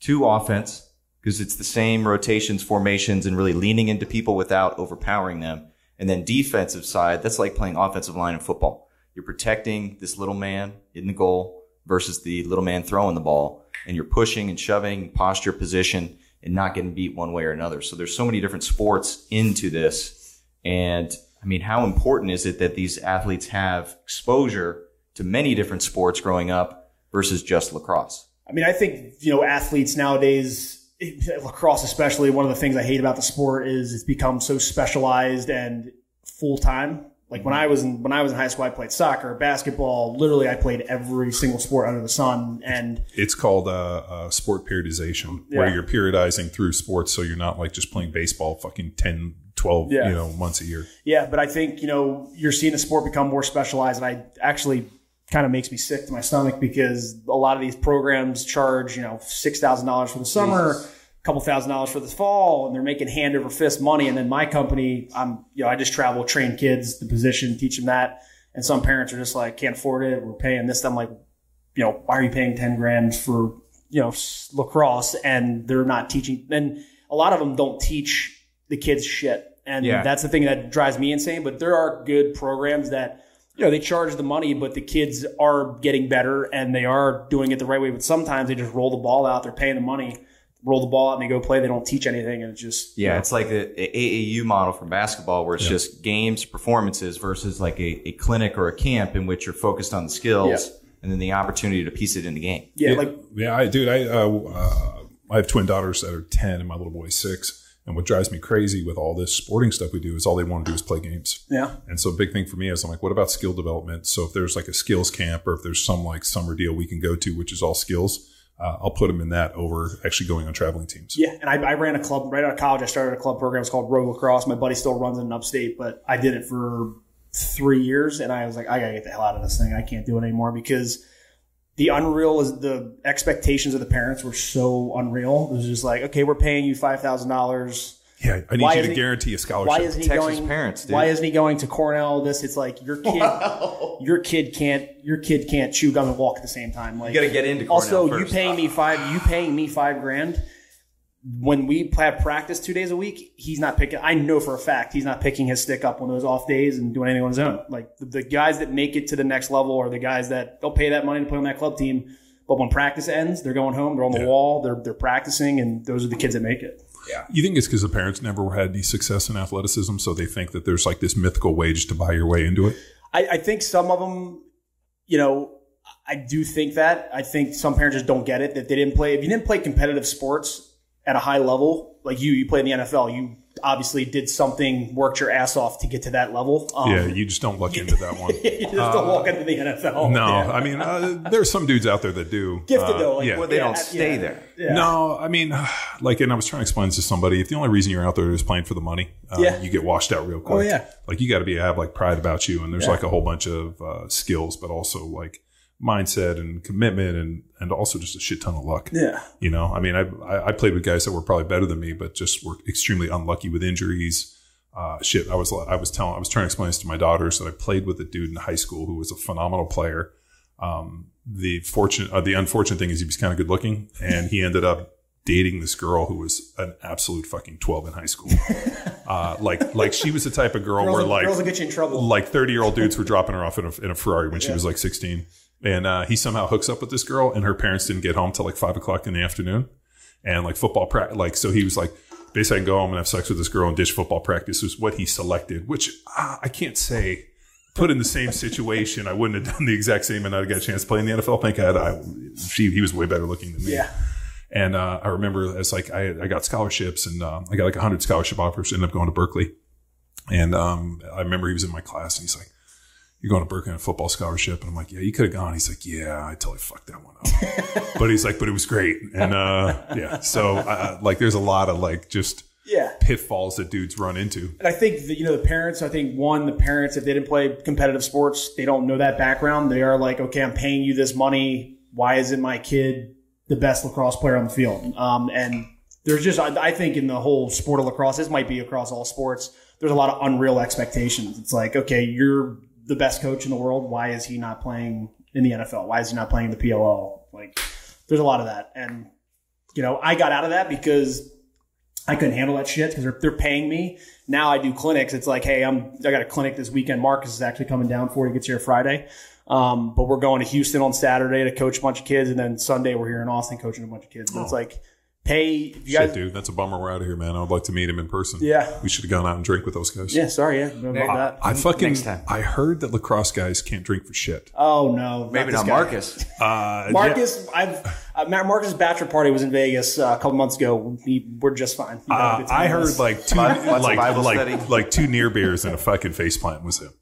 to offense because it's the same rotations formations and really leaning into people without overpowering them and then defensive side that's like playing offensive line in football you're protecting this little man in the goal versus the little man throwing the ball and you're pushing and shoving posture position and not getting beat one way or another so there's so many different sports into this and I mean, how important is it that these athletes have exposure to many different sports growing up versus just lacrosse? I mean, I think, you know, athletes nowadays, lacrosse especially, one of the things I hate about the sport is it's become so specialized and full time. Like when I was in when I was in high school, I played soccer, basketball. Literally, I played every single sport under the sun. And It's called uh, uh, sport periodization, where you're periodizing through sports, so you're not like just playing baseball, fucking 10, 12, Yeah. you know, months a year. yeah, but I think you know you're seeing the sport become more specialized, and I actually kind of makes me sick to my stomach because a lot of these programs charge you know six thousand dollars for the summer. a couple thousand dollars for this fall and they're making hand over fist money. And then my company i'm you know i just travel train kids the position teach them that. And some parents are just like can't afford it. We're paying this. I'm like you know why are you paying 10 grand for you know lacrosse? And they're not teaching and a lot of them don't teach the kids shit. And Yeah. that's the thing that drives me insane. But there are good programs that you know they charge the money but the kids are getting better and they are doing it the right way. But sometimes they just roll the ball out. They're paying the money roll the ball out and they go play they don't teach anything and it's just Yeah, it's like the AAU model for basketball where it's just games, performances versus like a, a clinic or a camp in which you're focused on the skills and then the opportunity to piece it in the game. yeah, yeah, like yeah, I, dude, I, uh, uh, I have twin daughters that are 10 and my little boy's six. And what drives me crazy with all this sporting stuff we do is all they want to do is play games. yeah And so big thing for me is I'm like, what about skill development? So if there's like a skills camp or if there's some like summer deal we can go to, which is all skills, uh, I'll put them in that over actually going on traveling teams. Yeah, and I, I ran a club right out of college. I started a club program. It's called Road Lacrosse. My buddy still runs it in upstate, but I did it for three years, and I was like, I gotta get the hell out of this thing. I can't do it anymore because the unreal is the expectations of the parents were so unreal. It was just like, okay, we're paying you five thousand dollars Yeah, I need Why you to he- guarantee a scholarship. Why isn't he Texas going? parents, dude. Why isn't he going to Cornell? This it's like your kid. Your kid can't. Your kid can't chew gum and walk at the same time. Like You got to get into Cornell also, you first. paying me five. You paying me five grand. When we have practice two days a week, he's not picking. I know for a fact he's not picking his stick up on those off days and doing anything on his own. Like the, the guys that make it to the next level are the guys that they'll pay that money to play on that club team. But when practice ends, they're going home. They're on the Yeah. wall. They're they're practicing, and those are the kids that make it. You think it's because the parents never had any success in athleticism, so they think that there's like this mythical wage to buy your way into it? I, I think some of them, you know, I do think that. I think some parents just don't get it that they didn't play. If you didn't play competitive sports at a high level, like you, you play in the NFL, you obviously did something, worked your ass off to get to that level. Um, yeah, you just don't look into that one. you just don't walk into the NFL. No, Yeah. I mean, uh, there's some dudes out there that do. gifted Uh, though. Like, yeah. Well, they don't stay yeah. there. Yeah. No, I mean, like, and I was trying to explain this to somebody. If the only reason you're out there is playing for the money, uh, Yeah. you get washed out real quick. Oh, yeah. Like, you got to be have like pride about you, and there's Yeah. like a whole bunch of uh, skills, but also like mindset and commitment, and and also just a shit ton of luck. Yeah. You know, I mean, I I played with guys that were probably better than me, but just were extremely unlucky with injuries. Uh, shit, I was I was telling I was trying to explain this to my daughters that I played with a dude in high school who was a phenomenal player. Um, the fortunate, uh, the unfortunate thing is he was kind of good looking, and he ended up dating this girl who was an absolute fucking twelve in high school. Uh, like like she was the type of girl Girls, where will, like girls will get you in trouble. like 30 year old dudes were dropping her off in a, in a Ferrari when she was like 16. And uh, he somehow hooks up with this girl, and her parents didn't get home till like five o'clock in the afternoon. And like football practice, like, so he was like, basically, I can go home and have sex with this girl and ditch football practice was what he selected, which uh, I can't say. Put in the same situation, I wouldn't have done the exact same, and I'd have got a chance to play in the NFL. Thank God, I, she, he was way better looking than me. yeah. And uh, I remember it's like I, I got scholarships and uh, I got like 100 scholarship offers, ended up going to Berkeley. And um, I remember he was in my class and he's like, You're going to Berkeley football scholarship? And I'm like, Yeah, you could have gone. He's like, Yeah, I totally fucked that one up. but he's like, But it was great. And uh, yeah, so uh, like there's a lot of like just Yeah. pitfalls that dudes run into. And I think that, you know the parents. I think one, the parents, if they didn't play competitive sports, they don't know that background. They are like, okay, I'm paying you this money. Why isn't my kid the best lacrosse player on the field? Um, and there's just, I, I think, in the whole sport of lacrosse, this might be across all sports. There's a lot of unreal expectations. It's like, okay, you're the best coach in the world. Why is he not playing in the NFL? Why is he not playing the PLL? Like, there's a lot of that. And you know, I got out of that because I couldn't handle that shit because they're, they're paying me. Now I do clinics. It's like, hey, I'm I got a clinic this weekend. Marcus is actually coming down for. He gets here Friday, um, but we're going to Houston on Saturday to coach a bunch of kids, and then Sunday we're here in Austin coaching a bunch of kids. But it's like, pay if you Shit, guys. dude, that's a bummer. We're out of here, man. I would like to meet him in person. Yeah. we should have gone out and drink with those guys. Yeah, sorry, yeah, about that. I fucking Next time. I heard that lacrosse guys can't drink for shit. Oh no, Maybe this not guy. Marcus. Uh, Marcus, I've uh, Mar- Marcus's bachelor party was in Vegas uh, a couple months ago. We, we're just fine. We had Uh, I heard like two, Lots like like, like two near beers and a fucking face plant was him.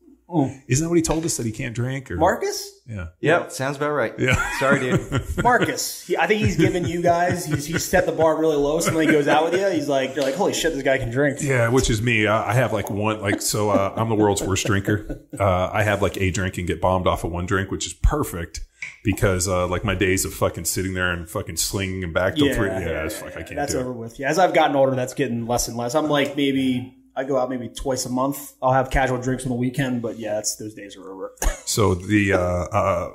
Isn't that what he told us that he can't drink? Or Marcus. yeah, Yep, sounds about right. Yeah. Sorry, dude. Marcus, he, I think he's given you guys. He's, he's set the bar really low. So when he goes out with you, he's like, "You're like, holy shit, this guy can drink." yeah, which is me. I, I have like one like so. Uh, I'm the world's worst drinker. Uh, I have like a drink and get bombed off of one drink, which is perfect because uh, like my days of fucking sitting there and fucking slinging and back till three. Yeah, it's fuck, I can't That's do over it. with. Yeah, as I've gotten older, that's getting less and less. I'm like maybe I go out maybe twice a month. I'll have casual drinks on the weekend, but yeah, it's, those days are over. So the uh, uh,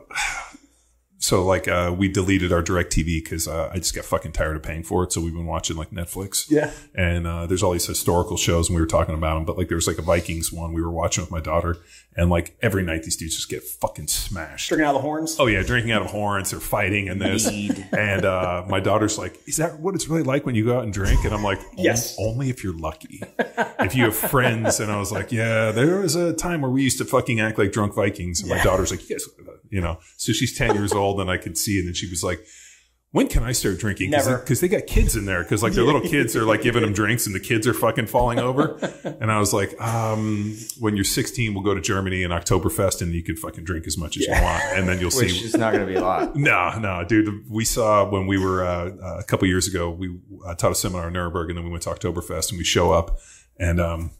so like uh, we deleted our DirecTV because uh, I just got fucking tired of paying for it. So we've been watching like Netflix. Yeah. And uh, there's all these historical shows, and we were talking about them. But like there was like a Vikings one we were watching with my daughter, and like every night these dudes just get fucking smashed. Drinking out of the horns. Oh yeah, drinking out of horns, they're fighting and this. And uh, my daughter's like, "Is that what it's really like when you go out and drink?" And I'm like, Yes. Only if you're lucky. if you have friends." And I was like, "Yeah, there was a time where we used to fucking act like drunk Vikings." And my daughter's like, "Yes, you know." So she's ten years old, and I could see, and then she was like. When can I start drinking? Never. Because they, got kids in there. Because like their little kids are like giving them drinks, and the kids are fucking falling over. And I was like, um, when you're 16, we'll go to Germany and Oktoberfest, and you can fucking drink as much as you want, and then you'll Which see is not going to be a lot. no, no, dude. We saw when we were uh, uh, a couple years ago. We uh, taught a seminar in Nuremberg, and then we went to Oktoberfest, and we show up, and um,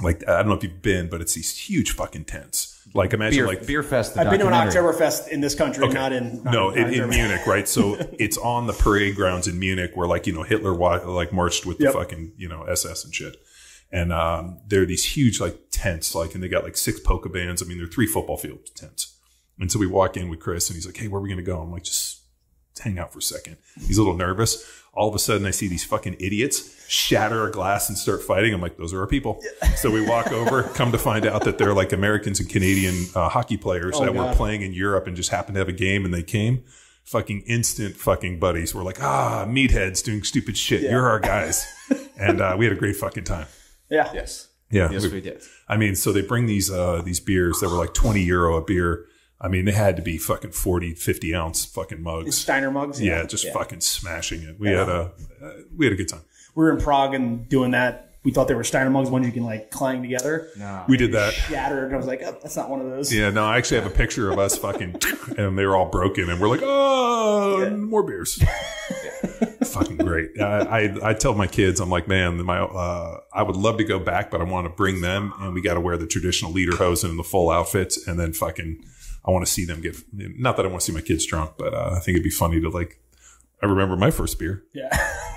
like I don't know if you've been, but it's these huge fucking tents. Like imagine Beer, like Beer Fest. The I've been to an documentary. Oktoberfest in this country, not in not no in, in, in Munich, right? So it's on the parade grounds in Munich where like you know Hitler wa- like marched with the fucking you know SS and shit. And um, there are these huge like tents, like, and they got like six polka bands. I mean, they're three football field tents. And so we walk in with Chris, and he's like, "Hey, where are we gonna go?" I'm like, "Just hang out for a second. He's a little nervous. All of a sudden, I see these fucking idiots shatter a glass and start fighting. I'm like, those are our people. So we walk over, come to find out that they're like Americans and Canadian uh, hockey players that were playing in Europe and just happened to have a game and they came. Fucking instant fucking buddies. We're like, ah, meatheads doing stupid shit. You're our guys. and uh, we had a great fucking time. Yeah. Yes. Yeah. Yes, we- we did. I mean, so they bring these uh these beers that were like 20 euro a beer. I mean, they had to be fucking 40, 50 ounce fucking mugs. Steiner mugs. Yeah, just fucking smashing it. We had a uh, we had a good time. we were in Prague and doing that. We thought they were Steiner mugs, ones you can like clang together. No. We did that. Shattered. I was like, oh, that's not one of those. Yeah, no, I actually have a picture of us fucking, and they were all broken, and we're like, oh, more beers. fucking great. I, I I tell my kids, I'm like, man, my uh, I would love to go back, but I want to bring them, and we got to wear the traditional lederhosen and the full outfits, and then fucking, I want to see them get. Not that I want to see my kids drunk, but uh, I think it'd be funny to like. I remember my first beer. Yeah.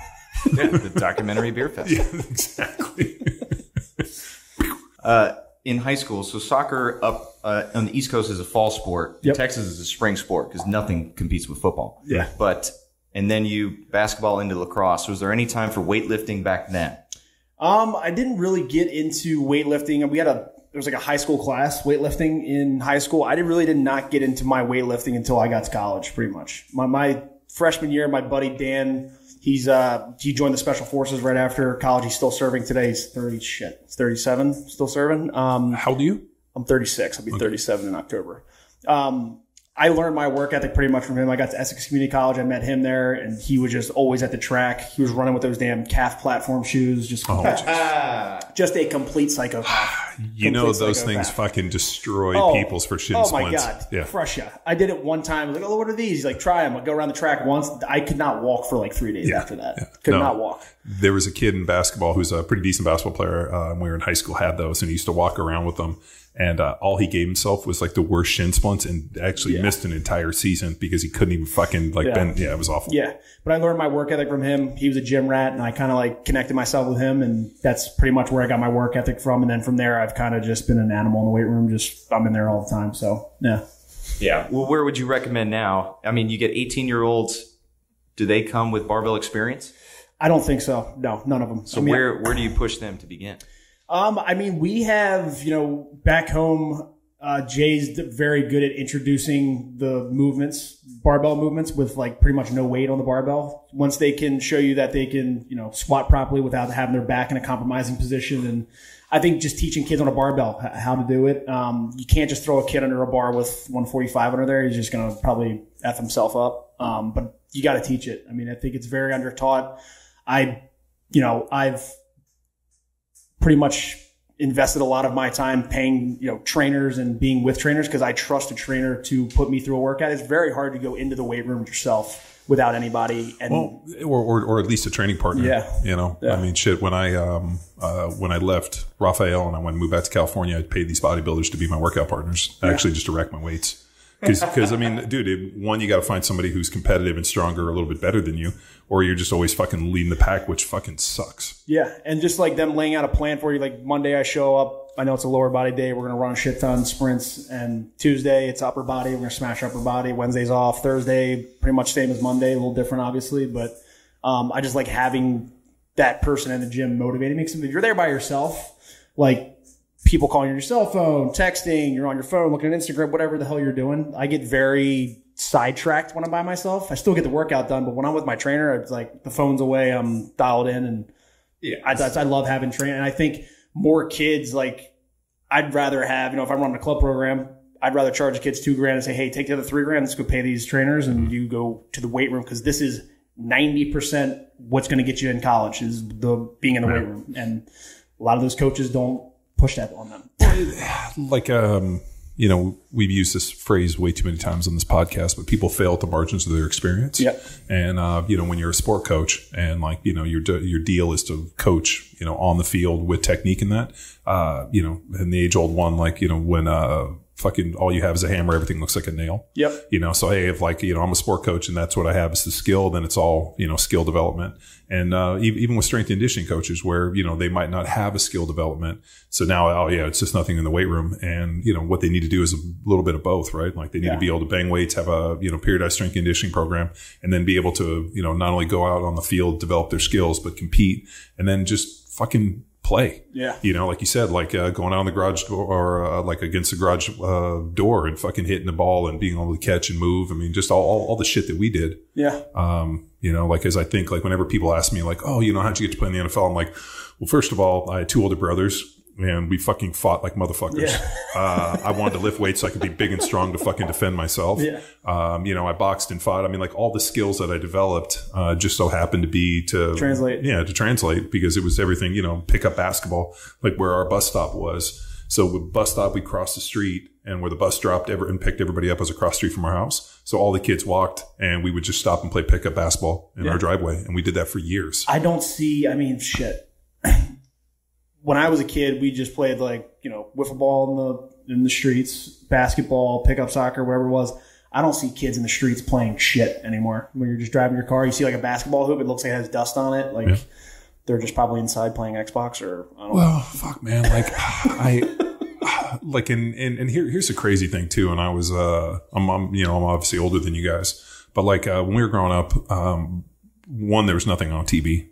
Yeah, the documentary Beer Fest. Yeah, exactly. Uh, in high school, so soccer up uh, on the East Coast is a fall sport. Yep. Texas is a spring sport because nothing competes with football. Yeah. But and then you basketball into lacrosse. Was there any time for weightlifting back then? Um, I didn't really get into weightlifting. And we had a there was like a high school class weightlifting in high school. I did really did not get into my weightlifting until I got to college, pretty much. My my freshman year, my buddy Dan, he's uh he joined the special forces right after college. He's still serving today. He's thirty shit. He's thirty seven, still serving. Um, How old are you? I'm 36. I'll be 37 in October. Um, I learned my work ethic pretty much from him. I got to Essex Community College. I met him there, and he was just always at the track. He was running with those damn calf platform shoes. Just, just a complete psychopath. You know those things fucking destroy Oh, people's for shin Oh my splints. god, Yeah. crush ya! I did it one time. I was like, oh, what are these? He's like, try them. I go around the track once. I could not walk for like three days Yeah, after that. yeah. Could No. not walk. there was a kid in basketball who's a pretty decent basketball player uh, when we were in high school had those and he used to walk around with them and uh, all he gave himself was like the worst shin splints and actually missed an entire season because he couldn't even fucking like Yeah. bend yeah it was awful Yeah, but I learned my work ethic from him. He was a gym rat, and I kind of like connected myself with him, and that's pretty much where I got my work ethic from. And then from there, I've kind of just been an animal in the weight room. Just I'm in there all the time. So yeah, Yeah. Well, where would you recommend now? I mean, you get 18 year olds. Do they come with barbell experience? I don't think so. No, none of them. So where where do you push them to begin? Um, I mean, we have, you know, back home, uh, Jay's very good at introducing the movements, barbell movements with like pretty much no weight on the barbell. Once they can show you that they can, you know, squat properly without having their back in a compromising position. And I think just teaching kids on a barbell how to do it. Um, you can't just throw a kid under a bar with 145 under there. He's just going to probably F himself up. Um, but you got to teach it. I mean, I think it's very undertaught. I, you know, I've, pretty much invested a lot of my time paying you know trainers and being with trainers because I trust a trainer to put me through a workout. It's very hard to go into the weight room yourself without anybody. And well or, or, or at least a training partner Yeah. you know Yeah. I mean shit when I um uh, when I left Raphael and I went and moved back to California I paid these bodybuilders to be my workout partners actually just to rack my weights because I mean dude it, one you got to find somebody who's competitive and stronger a little bit better than you or you're just always fucking leading the pack which fucking sucks yeah, and just like them laying out a plan for you. Like Monday, I show up. I know it's a lower body day. We're gonna run a shit ton sprints. And Tuesday, it's upper body. We're gonna smash upper body. Wednesday's off. Thursday, pretty much same as Monday. A little different, obviously, but um, I just like having that person in the gym motivating me. Because if you're there by yourself, like people calling your cell phone, texting, you're on your phone, looking at Instagram, whatever the hell you're doing. I get very sidetracked when I'm by myself. I still get the workout done, but when I'm with my trainer, it's like the phone's away, I'm dialed in, and yeah, I, I love having training. And I think more kids like I'd rather have, you know, if I'm running a club program, I'd rather charge the kids two grand and say, hey, take the other three grand, let's go pay these trainers, and you go to the weight room because this is ninety percent what's going to get you in college is the being in the weight room, and a lot of those coaches don't push that on them. like um you know we've used this phrase way too many times on this podcast but people fail at the margins of their experience Yep. and uh you know when you're a sport coach and like you know your your deal is to coach you know on the field with technique and that uh you know and the age old one like you know when uh fucking all you have is a hammer. Everything looks like a nail. Yep. You know, so hey, if like you know, I'm a sport coach, and that's what I have is the skill. Then it's all you know, skill development. And uh, e- even with strength and conditioning coaches, where you know they might not have a skill development, so now oh yeah, it's just nothing in the weight room. And you know what they need to do is a little bit of both, right? Like they need Yeah. to be able to bang weights, have a you know periodized strength conditioning program, and then be able to you know not only go out on the field, develop their skills, but compete, and then just fucking play. Yeah. You know, like you said, like uh, going out on the garage door or uh, like against the garage uh, door and fucking hitting the ball and being able to catch and move. I mean, just all, all, all the shit that we did. Yeah. Um, you know, like as I think, like whenever people ask me, like, oh, you know, how'd you get to play in the NFL? I'm like, well, first of all, I had two older brothers. And we fucking fought like motherfuckers. Yeah. uh, I wanted to lift weights so I could be big and strong to fucking defend myself. Yeah. Um, you know, I boxed and fought. I mean, like all the skills that I developed, uh, just so happened to be to Translate. Yeah, to translate because it was everything, you know, pick up basketball, like where our bus stop was. So with bus stop, we crossed the street and where the bus dropped ever and picked everybody up was across the street from our house. So all the kids walked and we would just stop and play pickup basketball in Yeah. our driveway. And we did that for years. I don't see. I mean, shit. when I was a kid, we just played like you know wiffle ball in the in the streets, basketball, pickup soccer, wherever it was. I don't see kids in the streets playing shit anymore. When you're just driving your car, you see like a basketball hoop. It looks like it has dust on it. Like Yeah. they're just probably inside playing Xbox or I don't know. Fuck, man. Like, I, like, and, and, and here, here's the crazy thing too. And I was, uh, I'm, I'm, you know, I'm obviously older than you guys, but like, uh, when we were growing up, um, one, there was nothing on TV.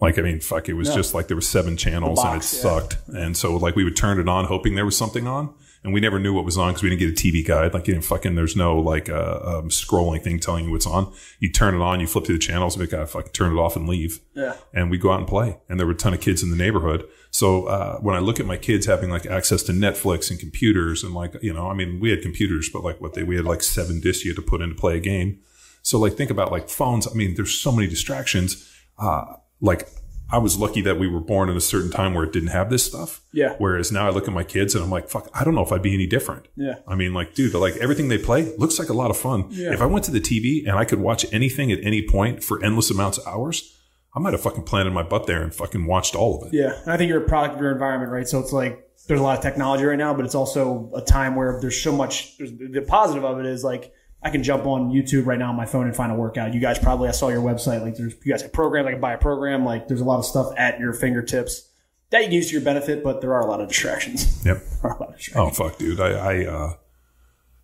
Like, I mean, fuck, it was just like there were seven channels and it box, yeah. sucked. And so like we would turn it on hoping there was something on. And we never knew what was on because we didn't get a TV guide. Like, you know, fucking, there's no like, uh, um, scrolling thing telling you what's on. You turn it on, you flip through the channels, and we gotta fucking turn it off and leave Yeah. and we go out and play. And there were a ton of kids in the neighborhood. So uh, when I look at my kids having like access to Netflix and computers and like you know, I mean, we had computers, but like what they we had like seven discs you had to put in to play a game. So like think about like phones. I mean, there's so many distractions. Uh, like I was lucky that we were born in a certain time where it didn't have this stuff. Yeah. Whereas now I look at my kids and I'm like, fuck, I don't know if I'd be any different. Yeah. I mean, like, dude, like everything they play looks like a lot of fun. Yeah. If I went to the TV and I could watch anything at any point for endless amounts of hours, I might have fucking planted my butt there and fucking watched all of it. Yeah, and I think you're a product of your environment, right? So it's like there's a lot of technology right now, but it's also a time where there's so much. There's, the positive of it is like I can jump on YouTube right now on my phone and find a workout. You guys probably I saw your website. Like there's you guys have programs. I can buy a program. Like there's a lot of stuff at your fingertips that you can use to your benefit, but there are a lot of distractions. Yep. There are a lot of distractions. Oh fuck, dude. I, I uh,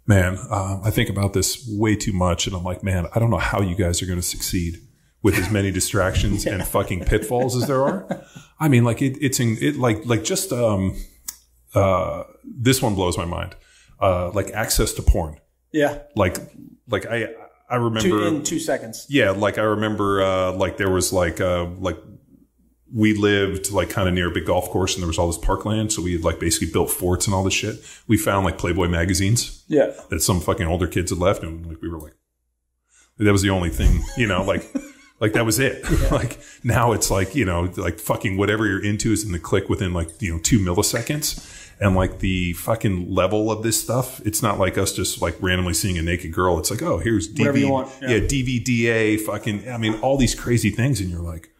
man, uh, I think about this way too much, and I'm like, man, I don't know how you guys are going to succeed with as many distractions and fucking pitfalls as there are. I mean, like it, it's in it like like just um uh this one blows my mind. Uh, like access to porn. Yeah, Like like I I remember two, in two seconds. yeah, like I remember, uh, like there was like, uh, like we lived like kind of near a big golf course and there was all this parkland. So we had like basically built forts and all this shit. We found like Playboy magazines Yeah, that some fucking older kids had left. And like, we were like, that was the only thing, you know, like, like that was it. like now it's like, you know, like fucking whatever you're into is in the click within like, you know, two milliseconds. And like the fucking level of this stuff, it's not like us just like randomly seeing a naked girl. It's like, oh, here's Whatever you DVD, want, yeah. yeah, DVDA, fucking, I mean, all these crazy things. And you're like,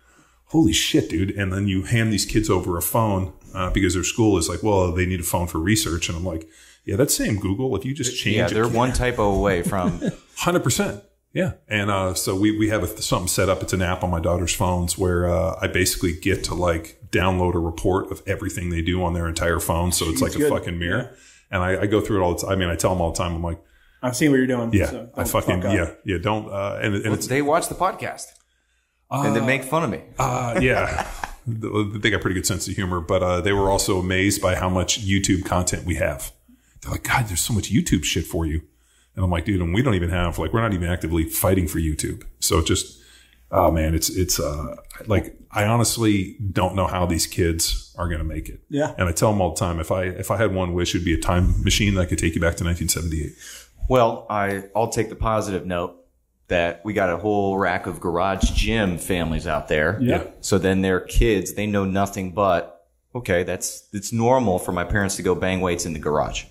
holy shit, dude. And then you hand these kids over a phone uh, because their school is like, well, they need a phone for research. And I'm like, yeah, that's same Google. If you just change Yeah, they're one typo away from. Hundred percent. Yeah, and uh, so we we have a, something set up. It's an app on my daughter's phones where uh, I basically get to like download a report of everything they do on their entire phone. So it's like a good. fucking mirror, and I, I go through it all the time. I mean, I tell them all the time. I'm like, I'm seeing what you're doing. yeah, so I fucking fuck yeah, yeah. Don't uh, and, and it's they watch the podcast and they make fun of me. uh, yeah. They got pretty good sense of humor, but uh, they were also amazed by how much YouTube content we have. They're like, God, there's so much YouTube shit for you. And I'm like, dude, and we don't even have like we're not even actively fighting for YouTube. So just oh man, it's it's uh like I honestly don't know how these kids are gonna make it. Yeah. And I tell them all the time, if I if I had one wish, it'd be a time machine that could take you back to 1978. Well, I, I'll take the positive note that we got a whole rack of garage gym families out there. Yeah. So then their kids, they know nothing but, okay, that's, it's normal for my parents to go bang weights in the garage,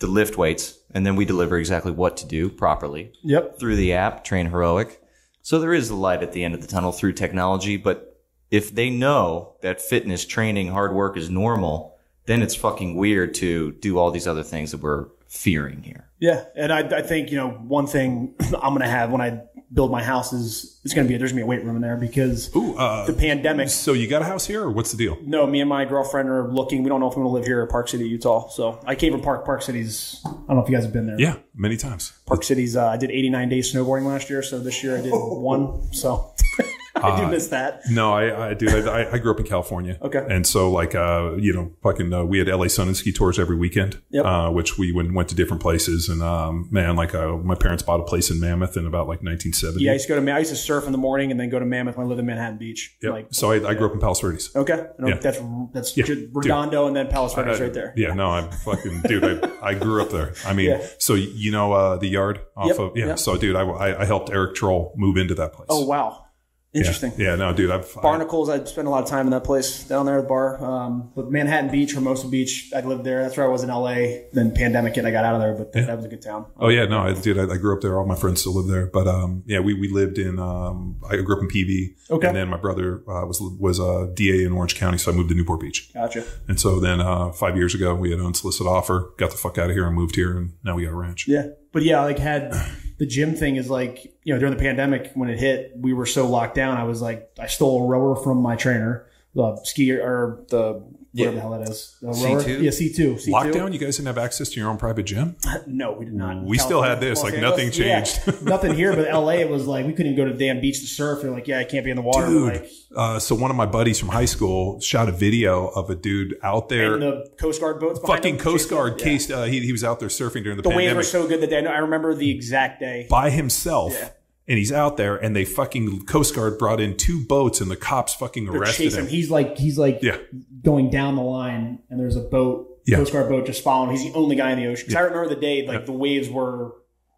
to lift weights, and then we deliver exactly what to do properly Yep. through the app, TrainHeroic. So there is a light at the end of the tunnel through technology, but if they know that fitness, training, hard work is normal, then it's fucking weird to do all these other things that we're fearing here. Yeah, and I, I think you know one thing I'm going to have when I build my house is it's going to be there's going to be a weight room in there because Ooh, uh, the pandemic. so you got a house here, or what's the deal? No, me and my girlfriend are looking. We don't know if we want to live here or Park City, Utah. So I came from Park Park City's. I don't know if you guys have been there. Yeah, many times. Park City's. Uh, I did 89 days snowboarding last year, so this year I did one. So I do miss that. No, I, I dude, I, I grew up in California. Okay. And so, like, uh, you know, fucking, uh, we had LA Sun and Ski tours every weekend. Yep. Uh, which we went, went to different places. And, um, man, like, uh, my parents bought a place in Mammoth in about like 1970. Yeah, I used to go to. I used to surf in the morning and then go to Mammoth when I lived in Manhattan Beach. Yep. Like, so I, I grew up in Palos Verdes. okay, I Yeah. that's that's Yeah, Redondo and then Palos Verdes right there. Yeah, no, I'm fucking, dude, I, I grew up there. I mean, Yeah. so you know, uh, the yard off Yep, of, yeah. yep. So, dude, I, I, I helped Eric Troll move into that place. Oh wow. Interesting. Yeah, no, dude, I've, Barnacles, I spent a lot of time in that place down there at the bar. Um, but Manhattan Beach, or Hermosa Beach, I lived there. That's where I was in LA. Then pandemic hit, I got out of there, but that was a good town. Oh yeah, no, I did. I, I grew up there. All my friends still live there. But um, yeah, we, we lived in. Um, I grew up in PV. Okay. And then my brother uh, was was a DA in Orange County, so I moved to Newport Beach. Gotcha. And so then uh, five years ago, we had an unsolicited offer, got the fuck out of here, and moved here, and now we got a ranch. Yeah, but yeah, like had the gym thing is like you know during the pandemic when it hit, we were so locked down. I was like, I stole a rower from my trainer, the skier or the whatever Yeah. the hell that is, the C2? Yeah, C two. C two. Lockdown, you guys didn't have access to your own private gym. No, we did not. We still had this, Los like, Angeles, nothing yeah, changed. nothing here, but LA it was like we couldn't even go to the damn beach to surf. They're like, yeah, I can't be in the water. Dude, Like, uh, so one of my buddies from high school shot a video of a dude out there, and the Coast Guard boats. fucking him, Coast chasing- Guard yeah. case. Uh, he, he was out there surfing during the, The waves were so good that day. I I remember the exact day. by himself. Yeah. And he's out there, and they fucking Coast Guard brought in two boats, and the cops fucking They're arrested chasing him. He's like he's like Yeah. going down the line, and there's a boat, Yeah. Coast Guard boat, just following. He's the only guy in the ocean. 'Cause I remember the day like the waves were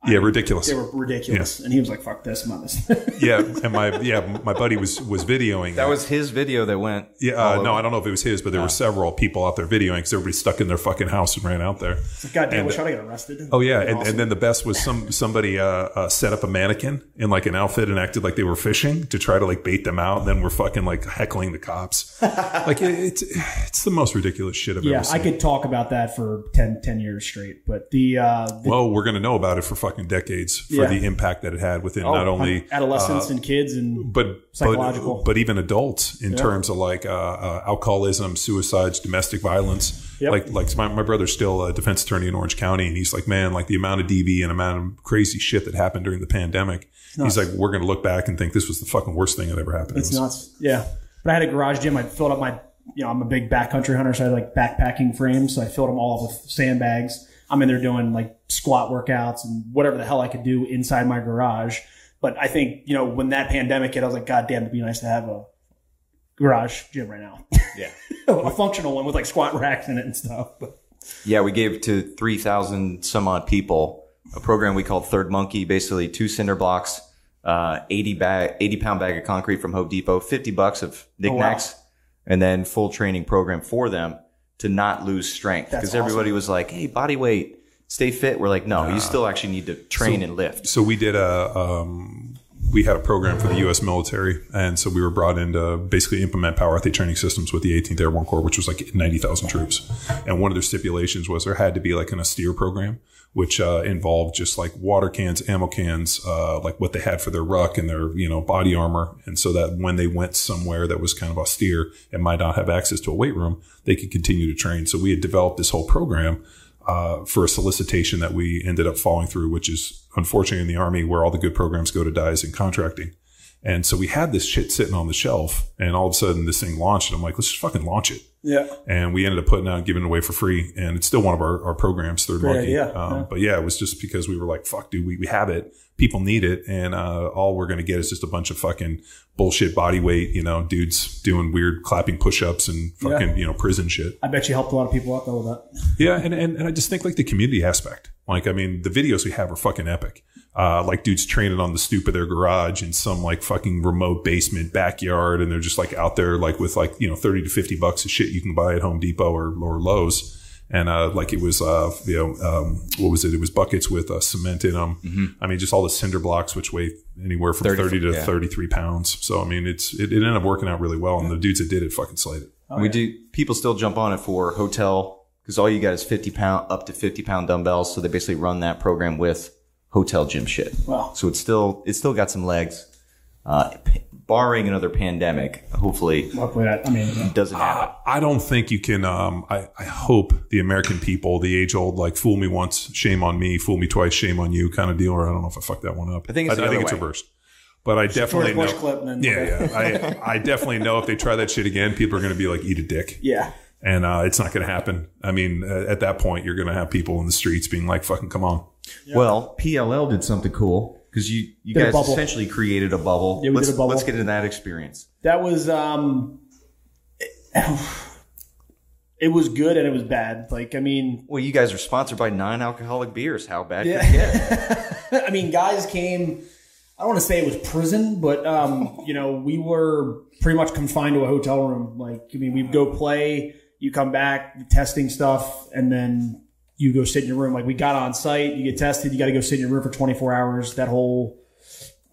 Yeah, ridiculous. they were ridiculous, and he was like, "Fuck this, I'm on this." yeah, and my yeah, my buddy was was videoing That was his video that went. yeah. Uh, no. I don't know if it was his, but there were several people out there videoing because everybody stuck in their fucking house and ran out there. God damn, And- we're trying to get arrested. Oh yeah, and, awesome. and then the best was some somebody uh, uh, set up a mannequin in like an outfit and acted like they were fishing to try to like bait them out, and then we're fucking like heckling the cops. like it, it's it's the most ridiculous shit I've yeah, ever seen. I could talk about that for 10, 10 years straight, but the, uh, the well, we're gonna know about it for fucking decades for Yeah. the impact that it had within oh, not only adolescents uh, and kids and but Psychological. but, but even adults in terms of like uh, uh, alcoholism, suicides, domestic violence. Yep. Like like my, my brother's still a defense attorney in Orange County, and he's like, man, like the amount of DV and amount of crazy shit that happened during the pandemic. He's like, we're gonna look back and think this was the fucking worst thing that ever happened. It's It nuts. Yeah. But I had a garage gym. I filled up my, you know, I'm a big backcountry hunter, so I had like backpacking frames. So I filled them all up with sandbags. I'm in there doing like squat workouts and whatever the hell I could do inside my garage. But I think, you know, when that pandemic hit, I was like, God damn, it'd be nice to have a garage gym right now. Yeah. a functional one with like squat racks in it and stuff. But Yeah, we gave to 3,000 some odd people a program we called Third Monkey, basically two cinder blocks, uh, 80 bag, 80 pound bag of concrete from Home Depot, 50 bucks of knickknacks, and then full training program for them to not lose strength. Because everybody was like, Hey, body weight, stay fit. We're like, no, you still actually need to train and lift. So we did a um, we had a program for the U.S. military, and so we were brought in to basically implement power athlete training systems with the 18th Airborne Corps, which was like 90,000 troops. And one of their stipulations was there had to be like an austere program, which uh, involved just like water cans, ammo cans, uh, like what they had for their ruck and their you know body armor, and so that when they went somewhere that was kind of austere and might not have access to a weight room, they could continue to train. So we had developed this whole program uh, for a solicitation that we ended up following through, which is unfortunately in the army where all the good programs go to die is in contracting. And so we had this shit sitting on the shelf, and all of a sudden this thing launched. And I'm like, let's just fucking launch it. Yeah. And we ended up putting out and giving it away for free. And it's still one of our, our programs, Third Great Monkey. Um, Yeah. But yeah, it was just because we were like, fuck, dude, we, we have it. People need it. And uh, all we're going to get is just a bunch of fucking bullshit body weight, you know, dudes doing weird clapping push ups and fucking, Yeah. you know, prison shit. I bet you helped a lot of people out though with that. Yeah, and, and, and I just think like the community aspect. Like, I mean, the videos we have are fucking epic. Uh, like dudes training on the stoop of their garage in some like fucking remote basement backyard. And they're just like out there, like with like, you know, 30 to 50 bucks of shit you can buy at Home Depot or, or Lowe's. And, uh, like it was, uh, you know, um, what was it? It was buckets with uh, cement in them. I mean, just all the cinder blocks, which weigh anywhere from 30 30, to yeah. 33 pounds. So, I mean, it's, it, it ended up working out really well. And the dudes that did it fucking slayed it. we do. People still jump on it for hotel because all you got is fifty pound up to fifty pound dumbbells. So they basically run that program with hotel gym shit. Wow. So it's still it's still got some legs. Uh, p- barring another pandemic, hopefully Hopefully that. I mean, yeah. it doesn't happen. I don't think you can. Um, I, I hope the American people, the age old, like fool me once, shame on me, fool me twice, shame on you kind of deal. Or I don't know if I fucked that one up. I think it's I, the think other it's reversed. But I definitely know. clip and then Yeah, yeah. I, I definitely know if they try that shit again, people are going to be like, eat a dick. yeah. And uh, it's not going to happen. I mean, uh, at that point, you're going to have people in the streets being like, fucking come on. Well, PLL did something cool because you you Did guys essentially created a bubble. Yeah, we let's did a bubble. let's get into that experience. That was um, it was good and it was bad. Like I mean, Well, you guys are sponsored by non-alcoholic beers. How bad Yeah. could it get? I mean, guys came. I don't want to say it was prison, but um, you know, we were pretty much confined to a hotel room. Like, I mean, we'd go play, you come back, testing stuff, and then you go sit in your room. Like, we got on site, you get tested, you got to go sit in your room for 24 hours. That whole,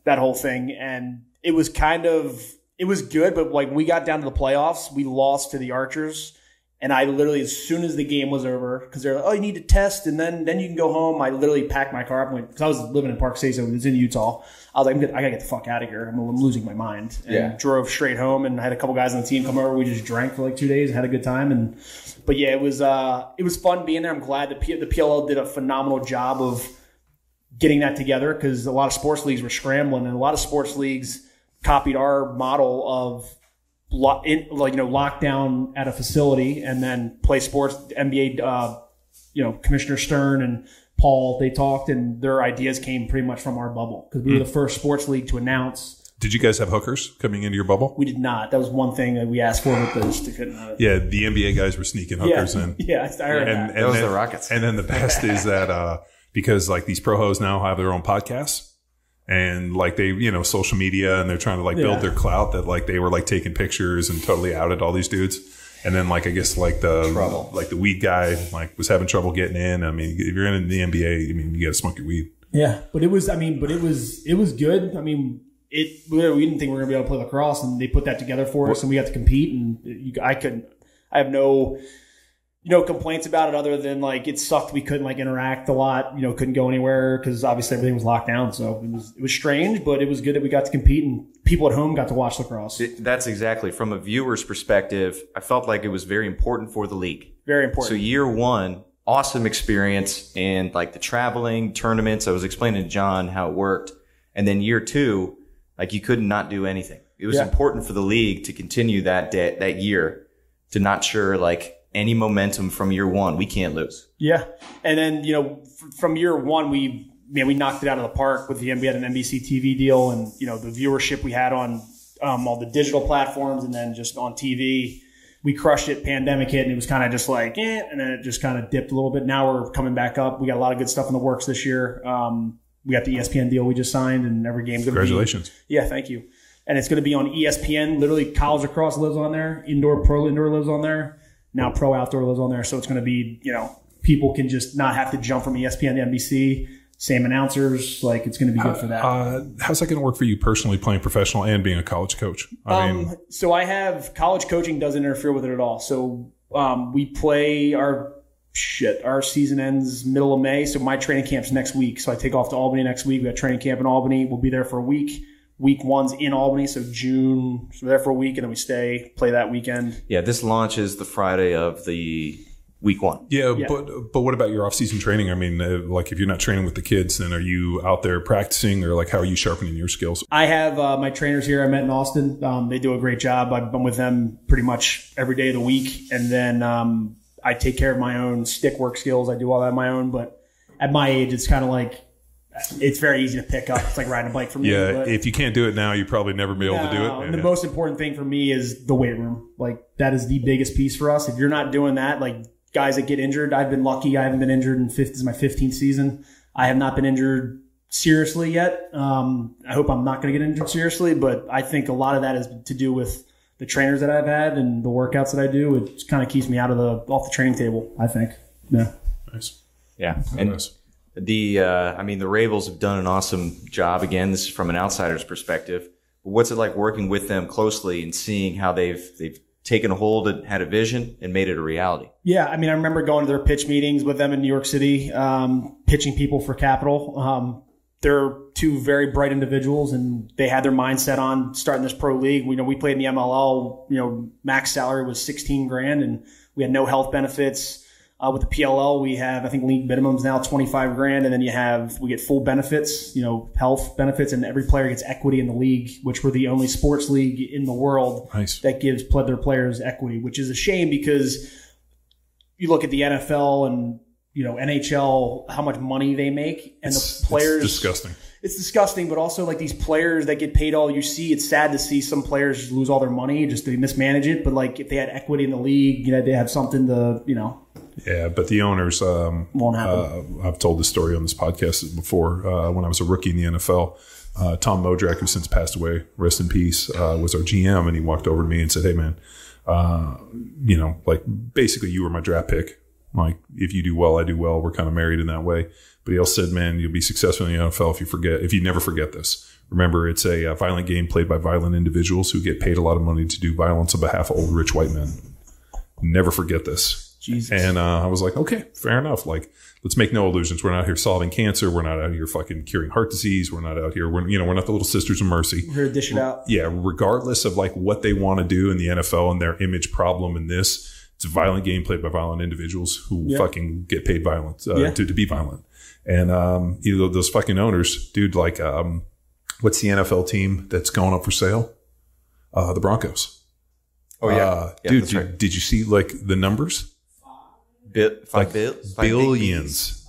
that whole thing, and it was kind of, it was good, but like we got down to the playoffs, we lost to the Archers. And I literally, as soon as the game was over, because they're like, "Oh, you need to test, and then then you can go home." I literally packed my car up because I was living in Park City, so it was in Utah. I was like, I'm good, "I gotta get the fuck out of here. I'm, I'm losing my mind." And Yeah. drove straight home, and I had a couple guys on the team come over. We just drank for like two days, and had a good time. And but yeah, it was uh, it was fun being there. I'm glad the P- the PLL did a phenomenal job of getting that together because a lot of sports leagues were scrambling, and a lot of sports leagues copied our model of lo- in, like you know lockdown at a facility and then play sports. NBA, uh, you know, Commissioner Stern and Paul they talked, and their ideas came pretty much from our bubble because we were the first sports league to announce. Did you guys have hookers coming into your bubble? We did not. That was one thing that we asked for with this. They couldn't have. Yeah, the NBA guys were sneaking Yeah, hookers in. yeah, I heard and, that. and was then, the Rockets. And then the best is that uh, because like these pro hos now have their own podcasts and like they you know social media and they're trying to like Yeah. build their clout that like they were like taking pictures and totally outed all these dudes. And then like I guess like the Trouble. like the weed guy like was having trouble getting in. I mean, if you're in the NBA, I mean you got to smoke your weed. Yeah, but it was. I mean, but it was. It was good. I mean, it. We didn't think we were gonna be able to play lacrosse, and they put that together for us, and we got to compete. And you, I couldn't. I have no, you know, complaints about it other than like it sucked. We couldn't like interact a lot. You know, couldn't go anywhere because obviously everything was locked down. So it was. It was strange, but it was good that we got to compete, and people at home got to watch lacrosse. It- That's exactly from a viewer's perspective. I felt like it was very important for the league. Very important. So year one, awesome experience and like the traveling tournaments. I was explaining to John how it worked. And then year two, like you could not do anything. It was Yeah. important for the league to continue that day, that year to not sure like any momentum from year one. We can't lose. Yeah, and then you know f- from year one we man we knocked it out of the park with the we had an NBC TV deal and you know the viewership we had on um, all the digital platforms and then just on TV we crushed it. Pandemic hit and it was kind of just like eh, and then it just kind of dipped a little bit. Now we're coming back up. We got a lot of good stuff in the works this year. Um, we got the ESPN deal we just signed and every game. gonna be Congratulations. yeah, thank you. And it's going to be on E ESPN. Literally, college lacrosse lives on there. Indoor pro indoor lives on there. Now pro outdoor lives on there. So it's going to be, you know, people can just not have to jump from ESPN to NBC. Same announcers. Like it's going to be good for that. Uh, how's that going to work for you personally, playing professional and being a college coach? I mean, Um, so I have college coaching doesn't interfere with it at all. So um, we play our shit. Our season ends middle of May. So my training camp's next week. So I take off to Albany next week. We got training camp in Albany. We'll be there for a week. Week one's in Albany. So June. So we're there for a week and then we stay, play that weekend. Yeah. This launches the Friday of the week one. Yeah, Yeah. but but what about your off-season training? I mean, uh, like if you're not training with the kids, then are you out there practicing, or like how are you sharpening your skills? I have uh, my trainers here I met in Austin. Um, they do a great job. I've been with them pretty much every day of the week. And then um, I take care of my own stick work skills. I do all that on my own. But at my age, it's kind of like, it's very easy to pick up. It's like riding a bike for me. Yeah, but- if you can't do it now, you probably never be able to do no, it. The Yeah. most important thing for me is the weight room. Like that is the biggest piece for us. If you're not doing that, like guys that get injured, I've been lucky. I haven't been injured in fifth. This is my 15th season. I have not been injured seriously yet. Um, I hope I'm not going to get injured seriously, but I think a lot of that is to do with the trainers that I've had and the workouts that I do. It kind of keeps me out of the off the training table. I think. Yeah. nice. Yeah. And nice. The, uh, I mean, the Rabils have done an awesome job. Again, this is from an outsider's perspective. But what's it like working with them closely and seeing how they've they've taken a hold and had a vision and made it a reality. Yeah, I mean, I remember going to their pitch meetings with them in New York City, um, pitching people for capital. Um, they're two very bright individuals, and they had their mindset on starting this pro league. We know we played in the MLL. You know, max salary was sixteen grand, and we had no health benefits. Uh, with the PLL, we have I think league minimums now twenty five grand, and then you have we get full benefits, you know, health benefits, and every player gets equity in the league, which we're the only sports league in the world Nice. that gives their players equity, which is a shame because you look at the NFL and you know NHL, how much money they make, and It's- the players. It's disgusting. It's disgusting, but also like these players that get paid all you see. It's sad to see some players lose all their money just they mismanage it. But like if they had equity in the league, you know, they have something to you know Yeah, but the owners. Um, won't happen. uh, I've told this story on this podcast before. Uh, when I was a rookie in the NFL, uh, Tom Modrak, who since passed away, rest in peace, uh, was our GM, and he walked over to me and said, "Hey, man, uh, you know, like basically, you were my draft pick. Like, if you do well, I do well. We're kind of married in that way." But he also said, "Man, you'll be successful in the NFL if you forget, if you never forget this." Remember, it's a, uh violent game played by violent individuals who get paid a lot of money to do violence on behalf of old rich white men. Never forget this. Jesus. And uh, I was like, okay, fair enough. Like, let's make no illusions. We're not here solving cancer. We're not out here fucking curing heart disease. We're not out here. We're you know we're not the little sisters of mercy. We're here to dish it out. Yeah, regardless of like what they want to do in the NFL and their image problem in this, it's a violent game played by violent individuals who Yeah. fucking get paid violent uh, Yeah. to, to be violent. And um, you know those fucking owners, dude. Like, um, what's the NFL team that's going up for sale? Uh, the Broncos. Oh yeah, uh, Yeah, dude. Did, right. did you see like the numbers? Bit, five like bil- five billions.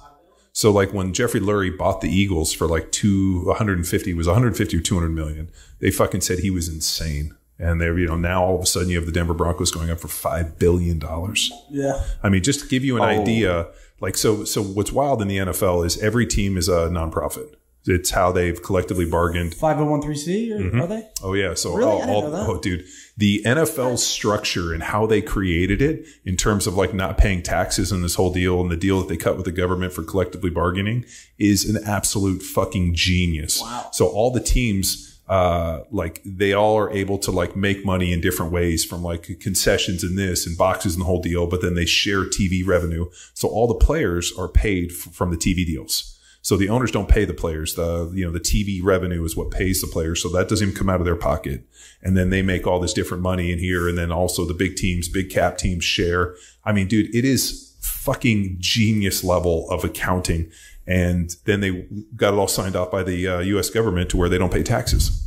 So like when Jeffrey Lurie bought the Eagles for like two 150 it was 150 or 200 million. They fucking said he was insane. And they're, you know, now all of a sudden you have the Denver Broncos going up for five billion dollars. Yeah. I mean, just to give you an Oh. idea, like so so what's wild in the NFL is every team is a nonprofit. It's how they've collectively bargained Five hundred one three C are they? Oh yeah, so Really? all, I didn't all- know that. oh dude, the NFL structure and how they created it in terms of like not paying taxes and this whole deal and the deal that they cut with the government for collectively bargaining is an absolute fucking genius. Wow. So all the teams uh like they all are able to like make money in different ways from like concessions and this and boxes and the whole deal but then they share TV revenue so all the players are paid f- from the TV deals so the owners don't pay the players. The you know the TV revenue is what pays the players. So that doesn't even come out of their pocket. And then they make all this different money in here. And then also the big teams, big cap teams share. I mean, dude, it is fucking genius level of accounting. And then they got it all signed off by the uh, U.S. government to where they don't pay taxes.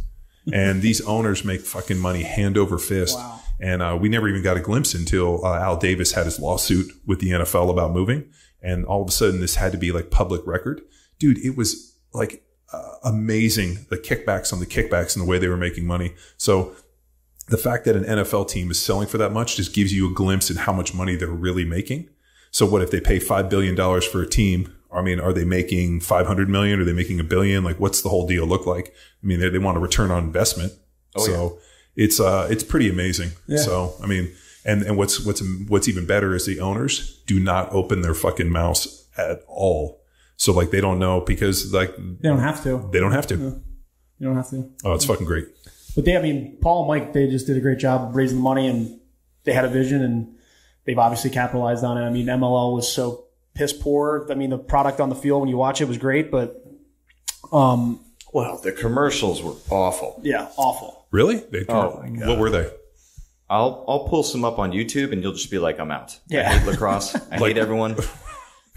and these owners make fucking money hand over fist. Wow. And uh, we never even got a glimpse until uh, Al Davis had his lawsuit with the NFL about moving. And all of a sudden, this had to be like public record. Dude, it was like uh, amazing the kickbacks on the kickbacks and the way they were making money. So the fact that an NFL team is selling for that much just gives you a glimpse at how much money they're really making. So what if they pay $5 billion for a team? I mean, are they making 500 million? Are they making a billion? Like, what's the whole deal look like? I mean, they, they want a return on investment. Oh, so it's, uh, it's pretty amazing. Yeah. So, I mean, and, and what's, what's, what's even better is the owners do not open their fucking mouths at all. So like, they don't know because like, They don't have to. they don't have to. You don't have to. Oh, it's fucking great. But they, I mean, Paul and Mike, they just did a great job raising the money and they had a vision and they've obviously capitalized on it. I mean, MLL was so piss poor. I mean, the product on the field when you watch it was great, but um, Well, the commercials were awful. yeah, awful. Really? They, Oh, my God. What were they? I'll I'll pull some up on YouTube, and you'll just be like, I'm out. Yeah. I hate lacrosse. I hate everyone.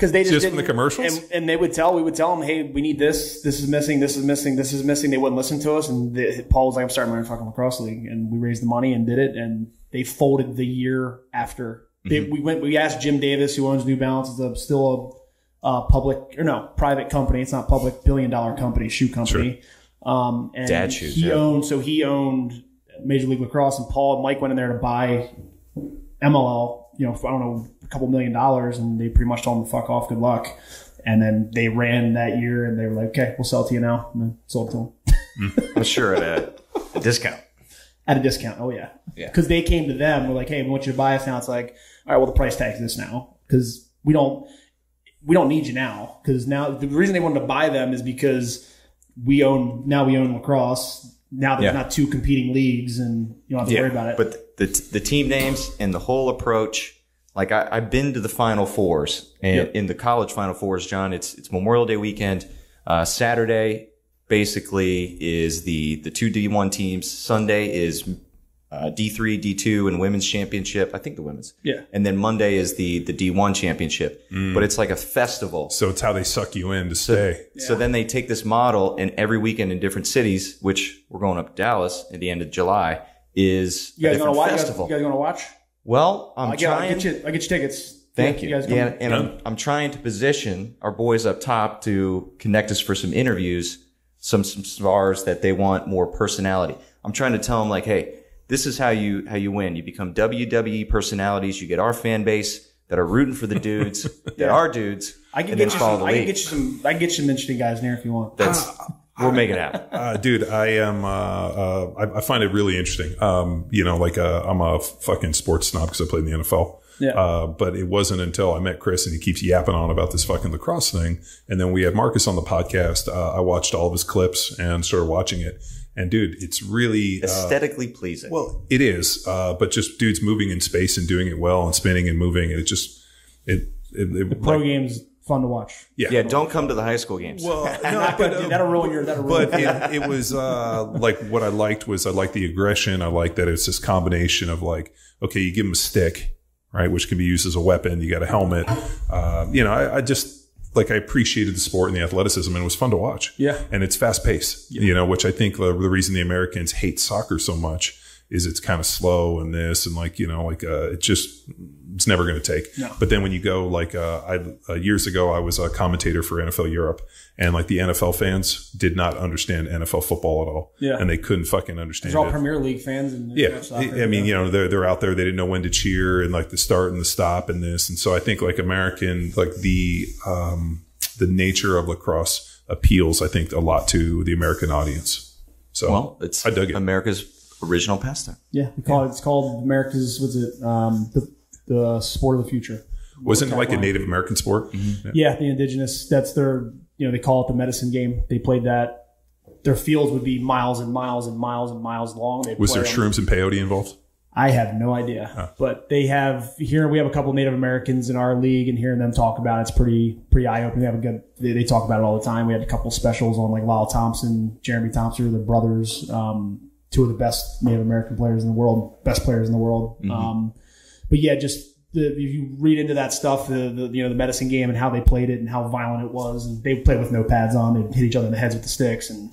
Because they just, Just from the commercials? and, and they would tell we would tell them, hey, we need this. This is missing. This is missing. This is missing. They wouldn't listen to us, and they, Paul was like, I'm starting my fucking lacrosse league, and we raised the money and did it, and they folded the year after. They, we went. We asked Jim Davis, who owns New Balance, is a, still a uh, public or no private company. It's not public, billion dollar company, shoe company. Um, and Dad shoes, He yeah. owned. So he owned Major League Lacrosse, and Paul and Mike went in there to buy MLL, you know, I don't know, couple million dollars, and they pretty much told them to fuck off, good luck. And then they ran that year, and they were like, "Okay, we'll sell it to you now," and then sold it to them mm. I'm sure at a, a discount. at a discount. Oh yeah, Yeah. Because they came to them, we're like, "Hey, we want you to buy us now." It's like, "All right, well, the price tag's this now," because we don't we don't need you now. Because now the reason they wanted to buy them is because we own now we own lacrosse. now there's Yeah. not two competing leagues and you don't have to worry about it. But the the team names and the whole approach, like I, I've been to the Final Fours and Yep. in the college Final Fours, John. It's it's Memorial Day weekend. Uh, Saturday basically is the the two D one teams. Sunday is uh, D three, D two, and women's championship. I think the women's. Yeah. And then Monday is the the D one championship. But it's like a festival. So it's how they suck you in to stay. So then they take this model and every weekend in different cities, which we're going up to Dallas at the end of July, is you a guys different gonna watch? You guys, you guys gonna watch? Well, I'm I get, I'll get you. I get you tickets. Thank Yeah, you. guys yeah, and I'm, I'm trying to position our boys up top to connect us for some interviews, some some stars that they want more personality. I'm trying to tell them like, hey, this is how you how you win. You become WWE personalities. You get our fan base that are rooting for the dudes that are dudes, I can and get then you some. I can get you some. I can get you some interesting guys in there if you want. That's uh, we're making it happen. Uh, dude, I am. Uh, uh, I, I find it really interesting. Um, you know, like uh, I'm a fucking sports snob because I played in the NFL. Yeah. Uh, but it wasn't until I met Chris and he keeps yapping on about this fucking lacrosse thing, and then we had Marcus on the podcast. Uh, I watched all of his clips and started watching it. And dude, it's really uh, Aesthetically pleasing. well, it is. Uh, but just dudes moving in space and doing it well and spinning and moving, and it just it. it, it Pro like- games fun to watch. yeah. yeah, don't come to the high school games. Well, no, but, uh, that'll ruin your. That'll ruin. but it, it was uh, like what I liked was I liked the aggression. I liked that it's this combination of like, okay, you give them a stick, right, which can be used as a weapon. You got a helmet. Uh, you know, I, I just like I appreciated the sport and the athleticism, and it was fun to watch. Yeah. and it's fast paced. You know, which I think the, the reason the Americans hate soccer so much is it's kind of slow and this and like you know like uh, it just it's never going to take. No. But then when you go like uh, I uh, years ago, I was a commentator for NFL Europe, and like the NFL fans did not understand NFL football at all. Yeah. and they couldn't fucking understand They're all it. Premier League fans. And Yeah, soccer, I I mean, you know, they're they're out there. They didn't know when to cheer and like the start and the stop and this. And so I think like American, like the um, the nature of lacrosse appeals, I think, a lot to the American audience. So well, it's I dug it. America's original pastime. yeah. We call it. It's called America's. What's it? Um, the the sport of the future. wasn't it like a. Native American sport. Yeah. Yeah, the indigenous. That's their. You know, they call it the medicine game. They played that. Their fields would be miles and miles and miles and miles long. They'd Was there on- shrooms and peyote involved? I have no idea, but they have here. We have a couple Native Americans in our league, and hearing them talk about it, it's pretty pretty eye opening. They have a good. They, they talk about it all the time. We had a couple specials on like Lyle Thompson, Jeremy Thompson, the brothers, um, two of the best Native American players in the world, best players in the world. Um, but yeah, just the, if you read into that stuff, the, the you know the medicine game and how they played it and how violent it was, and they played with no pads on. They'd hit each other in the heads with the sticks, and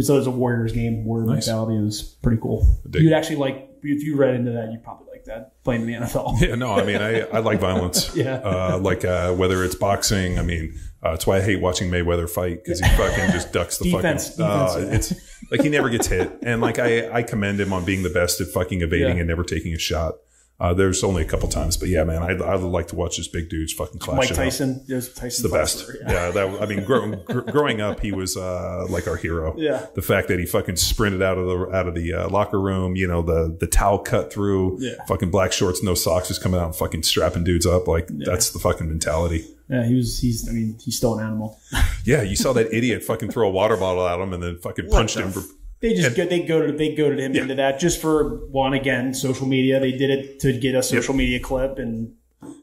so it was a Warriors game, Warrior Nice. mentality. It was pretty cool. You'd actually like if you read into that, you'd probably like that playing in the NFL. Yeah, no, I mean, I, I like violence. Yeah. Uh, like uh, whether it's boxing, I mean, uh, that's why I hate watching Mayweather fight because he fucking just ducks the Defense, fucking. Uh, defense, It's like he never gets hit, and like I, I commend him on being the best at fucking evading Yeah. and never taking a shot. Uh, there's only a couple times, but yeah, man, I, I like to watch this big dudes fucking clash. Mike. Tyson, there's Tyson the best. Yeah, that I mean, grow, gr- growing up, he was uh, like our hero. Yeah. the fact that he fucking sprinted out of the out of the uh, locker room, you know, the the towel cut through, Yeah. fucking black shorts, no socks, just coming out and fucking strapping dudes up. Like that's the fucking mentality. Yeah, he was. He's. I mean, he's still an animal. Yeah, you saw that idiot fucking throw a water bottle at him and then fucking punched him. For, They just go, they go to they go to him into that just for one again social media. They did it to get a social media clip, and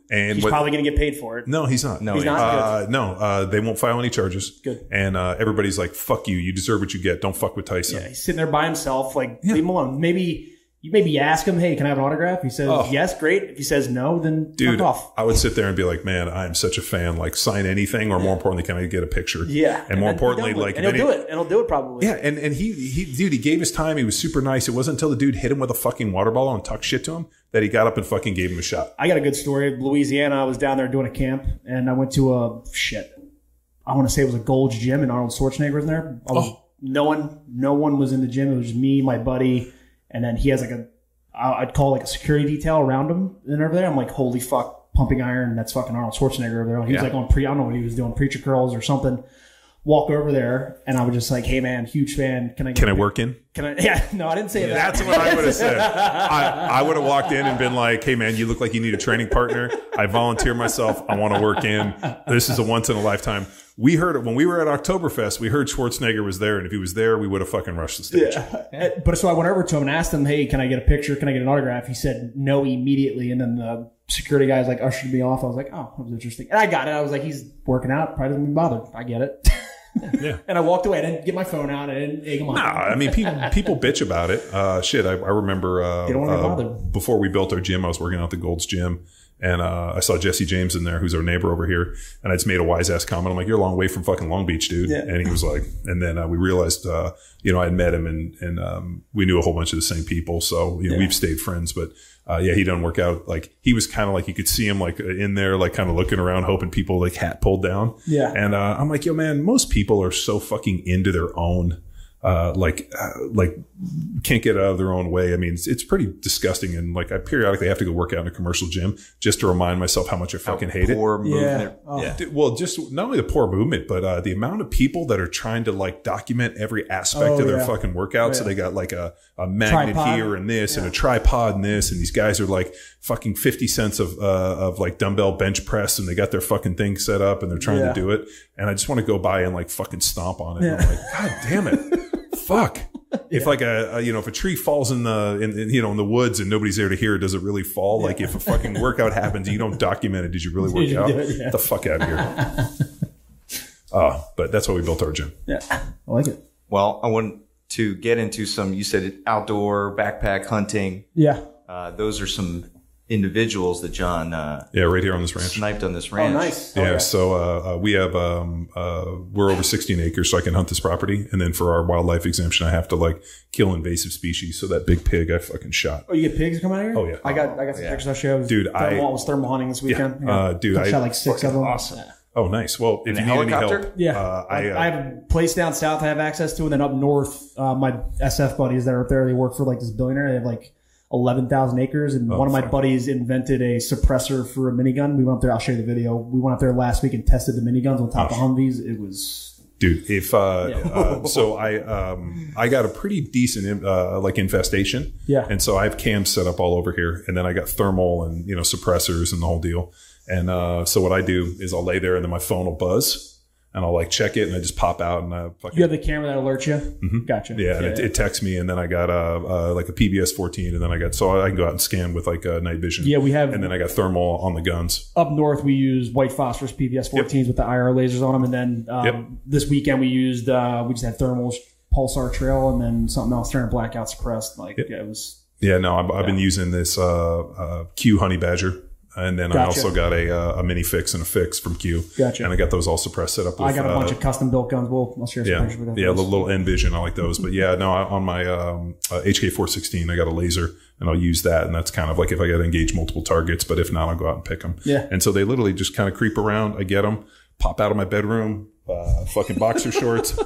and he's what, probably going to get paid for it. no, he's not. No, He's he's not? Uh, no, uh, they won't file any charges. Good. And uh, everybody's like, "Fuck you! You deserve what you get. Don't fuck with Tyson." Yeah, he's sitting there by himself. Like, leave him alone. Maybe you maybe ask him, "Hey, can I have an autograph?" He says, Oh. "Yes, great." If he says no, then Dude, fuck off. I would sit there and be like, "Man, I am such a fan. Like, sign anything, or more importantly, can I get a picture?" Yeah, and more then be importantly, with it. like, and if he'll any- do it, and he'll do it probably. Yeah, and, and he, he, dude, he gave his time. He was super nice. It wasn't until the dude hit him with a fucking water bottle and talked shit to him that he got up and fucking gave him a shot. I got a good story. Louisiana, I was down there doing a camp, and I went to a shit. I want to say it was a Gold's Gym, and Arnold Schwarzenegger was there. I was, Oh. No one, no one was in the gym. It was just me, my buddy, and then he has like a I'd call like a security detail around him and over there. I'm like, holy fuck, pumping iron. That's fucking Arnold Schwarzenegger over there. He was Yeah. like on pre, I don't know what he was doing, preacher curls or something. Walk over there, and I was just like, hey man, huge fan. Can I? Get Can I pic- work in? Can I? Yeah, no, I didn't say that. That's what I would have said. I, I would have walked in and been like, "Hey, man, you look like you need a training partner. I volunteer myself. I want to work in. This is a once in a lifetime. we heard it when we were at Oktoberfest. We heard Schwarzenegger was there, and if he was there, we would have fucking rushed the stage. Uh, But so I went over to him and asked him, "Hey, can I get a picture? Can I get an autograph?" He said no immediately, and then the security guys like ushered me off. I was like, "Oh, that was interesting." And I got it. I was like, "He's working out. Probably doesn't be bothered." I get it. Yeah. and I walked away. I didn't get my phone out. I didn't egg him on. Nah, I mean, people people bitch about it. Uh, shit, I, I remember uh, They don't wanna uh, before we built our gym, I was working out at the Gold's Gym, and uh, I saw Jesse James in there, who's our neighbor over here, and I just made a wise ass comment. I'm like, "You're a long way from fucking Long Beach, dude." Yeah. And he was like, and then uh, we realized, uh, you know, I had met him, and and um, we knew a whole bunch of the same people, so you know, Yeah. we've stayed friends, but. Uh, yeah, he doesn't work out. Like he was kind of like you could see him like in there, like kind of looking around, hoping people like hat pulled down. Yeah. And uh, I'm like, yo, man, most people are so fucking into their own, uh, like, uh, like can't get out of their own way. I mean, it's, it's pretty disgusting. And like, I periodically have to go work out in a commercial gym just to remind myself how much I fucking hate it. Poor movement. Oh. Yeah. Well, just not only the poor movement, but uh, the amount of people that are trying to like document every aspect Oh, of their yeah. fucking workout. So Yeah. they got like a, a magnet Tripod. here and this and a tripod and this. And these guys are like fucking 50 cents of, uh, of like dumbbell bench press and they got their fucking thing set up and they're trying Yeah. to do it. And I just want to go by and like fucking stomp on it. And Yeah. I'm like, God damn it. Fuck. If like a, a you know if a tree falls in the in, in, you know in the woods and nobody's there to hear it, does it really fall? Like if a fucking workout happens, and you don't document it. Did you really work you out? it? Yeah. Get the fuck out of here. Uh, but that's why we built our gym. Yeah, I like it. Well, I want to get into some. You said outdoor backpack hunting. Yeah. Uh, those are some individuals that John uh, Yeah, right here on this ranch. sniped on this ranch. Oh, ranch. nice. Yeah, Okay. so uh, uh, we have um, uh, we're over 16 acres, so I can hunt this property, and then for our wildlife exemption, I have to like kill invasive species. So that big pig I fucking shot. Oh, you get pigs coming out here? Oh, yeah. I got I got some pictures I showed. Dude, I- thermal, I was thermal hunting this weekend. Uh, dude, I shot like six of them. awesome. oh nice. Well, if a you need any helicopter? help, Yeah, uh, I, I, uh, I have a place down south I have access to, and then up north, uh, my SF buddies that are up there, they work for like this billionaire. They have like eleven thousand acres, and one of my Oh, fuck. buddies invented a suppressor for a minigun. We went up there. I'll show you the video. We went up there last week and tested the miniguns on top of Humvees. It was dude if uh, uh so i um i got a pretty decent uh like infestation Yeah. and so i have cams set up all over here and then i got thermal and you know suppressors and the whole deal and uh so what i do is i'll lay there and then my phone will buzz and i'll like check it and i just pop out and i fucking you have the camera that alerts you. Gotcha. Mm-hmm. yeah, and it, it texts me, and then I got uh, uh, like a PVS 14, and then I got so I can go out and scan with like uh, night vision. Yeah, we have- and then I got thermal on the guns. up north we use white phosphorus PVS 14s with the IR lasers on them, and then um, Yep. this weekend we used uh, we just had thermals, pulsar trail, and then something else to blackout suppressed. Like yeah, it was Yeah, no, I've, I've been using this uh, uh, Q Honey Badger, and then I also got a, uh, a mini fix and a fix from Q. Gotcha. And I got those all suppressed set up. With, I got a bunch uh, of custom built guns. We'll I'll share some yeah, pictures with that. yeah, little, little Envision. I like those, but yeah, no, I, on my um, uh, HK four sixteen, I got a laser, and I'll use that, and that's kind of like if I got to engage multiple targets, but if not, I'll go out and pick them. Yeah. and so they literally just kind of creep around. I get them, pop out of my bedroom, uh, fucking boxer shorts.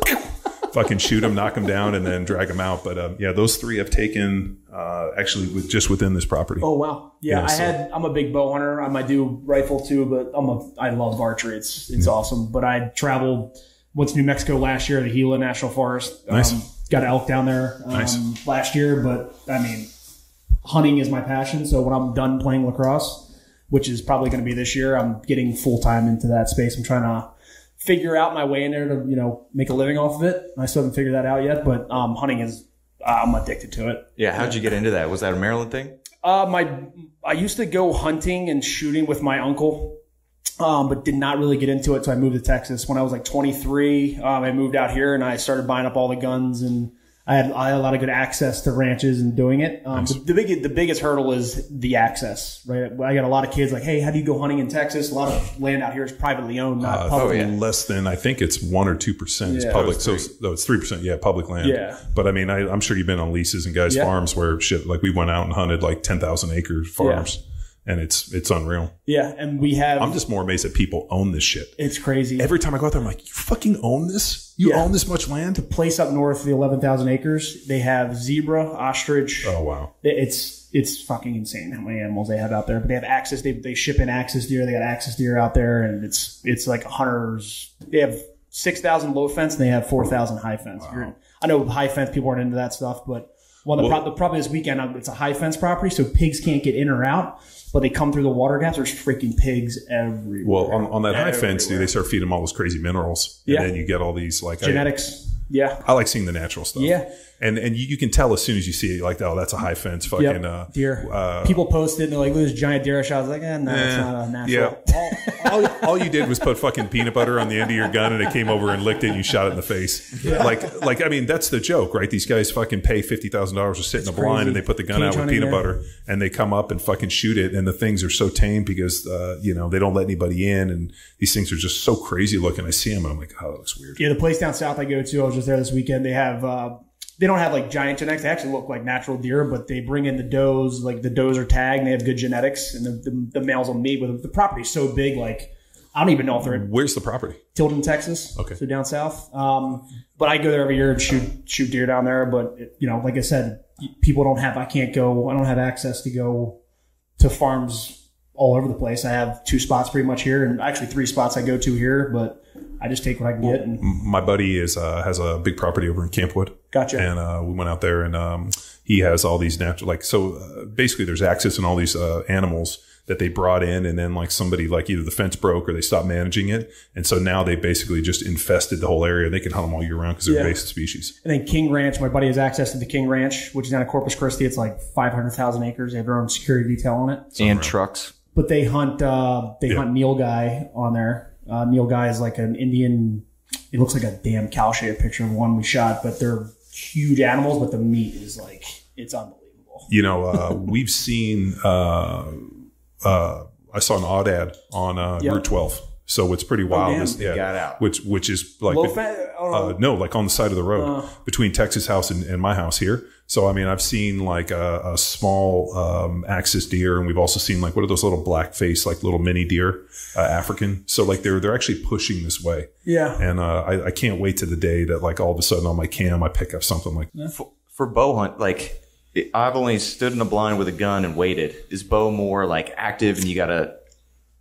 Fucking shoot them, knock them down, and then drag them out. But um, yeah, those three I've taken uh, actually with, just within this property. Oh wow, yeah. Yeah, I so- had. I'm a big bow hunter. I might do rifle too, but I'm a. I love archery. It's it's awesome. But I traveled. Went to New Mexico last year, the Gila National Forest. Nice. Um, got elk down there um, Nice. last year, but I mean, hunting is my passion. So when I'm done playing lacrosse, which is probably going to be this year, I'm getting full time into that space. I'm trying to figure out my way in there to you know make a living off of it. I still haven't figured that out yet, but um, hunting is. I'm addicted to it. Yeah, how'd you get into that? Was that a Maryland thing? Uh, my I used to go hunting and shooting with my uncle, um, but did not really get into it. So I moved to Texas when I was like 23. Um, I moved out here and I started buying up all the guns and I had, I had a lot of good access to ranches and doing it. Um, the, the big the biggest hurdle is the access, right? I got a lot of kids like, hey, how do you go hunting in Texas? A lot of land out here is privately owned, not Uh, public. yeah. less than I think it's one or two percent is Yeah. public. So it's- no, it's three percent. Yeah, public land. Yeah. but I mean, I, I'm sure you've been on leases and guys' Yeah. farms where shit like we went out and hunted like ten thousand acre farms, and it's it's unreal. Yeah, and we have. I'm just more amazed that people own this shit. it's crazy. Every time I go out there, I'm like, you fucking own this? You Yeah. own this much land? place up north, the 11,000 acres, they have zebra, ostrich. Oh wow. It's it's fucking insane how many animals they have out there. But they have access. They, they ship in axis deer. They got axis deer out there, and it's it's like hunters. They have six thousand low fence, and they have four thousand high fence. You're- I know high fence people aren't into that stuff, but Well, the, Well- pro- the problem this weekend, it's a high fence property, so pigs can't get in or out, but they come through the water gaps. There's freaking pigs everywhere. Well, on, on that high fence, dude, they start feeding them all those crazy minerals, Yeah. and then you get all these like I, genetics. Yeah. I like seeing the natural stuff. Yeah. And and you, you can tell as soon as you see it, like, oh, that's a high fence, fucking Yep. uh, deer. uh, People post it and they're like, look this giant deer shot. I was like, eh, no, it's not a natural. Yeah. all, all, all you did was put fucking peanut butter on the end of your gun and it came over and licked it and you shot it in the face. Like, like, I mean, that's the joke, right? These guys fucking pay $50,000 to sit in a blind and they put the gun Cage out with peanut butter and they come up and fucking shoot it. And the things are so tame because, uh, you know, they don't let anybody in and these things are just so crazy looking. I see them and I'm like, oh, that looks weird. Yeah, the place down south I go to, I was just there this weekend. They have, uh, they don't have like giant genetics. They actually look like natural deer, but they bring in the does. Like the does are tagged and they have good genetics, and the, the, the males will mate with them. The property's so big, like I don't even know if they're in Where's the property? Tilden, Texas. Okay. So down south. Um, but I go there every year and shoot shoot deer down there. But it, you know, like I said, people don't have. I can't go. I don't have access to go to farms all over the place. I have two spots pretty much here, and actually three spots I go to here. But I just take what I can get. And My buddy is, uh, has a big property over in Campwood. gotcha. and uh, we went out there and um, he has all these natural like so uh, basically there's axis and all these uh, animals that they brought in and then like somebody like either the fence broke or they stopped managing it and so now they basically just infested the whole area they can hunt them all year round because they're Yeah. invasive species And then King Ranch, my buddy has access to the King Ranch, which is down in Corpus Christi. It's like 500,000 acres. They have their own security detail on it. and trucks. But they hunt, uh, they Yeah. hunt nilgai on there. Uh, Nilgai is like an Indian, it looks like a damn cow shaped picture of one we shot, but they're huge animals, but the meat is like, it's unbelievable. you know uh, we've seen uh, uh, I saw an odd ad on uh, Yep. Route 12 so it's pretty wild damn. Yeah, got out. which which is like Low fat, I don't know. Uh, no, like on the side of the road between Texas house and, and my house here. So, I mean, I've seen like a, a small um, axis deer, and we've also seen like what are those little black face, like little mini deer, uh, African. So, like they're they're actually pushing this way, yeah. and uh, I, I can't wait to the day that like all of a sudden on my cam I pick up something like For, for bow hunt, like I've only stood in a blind with a gun and waited. Is bow more like active and you gotta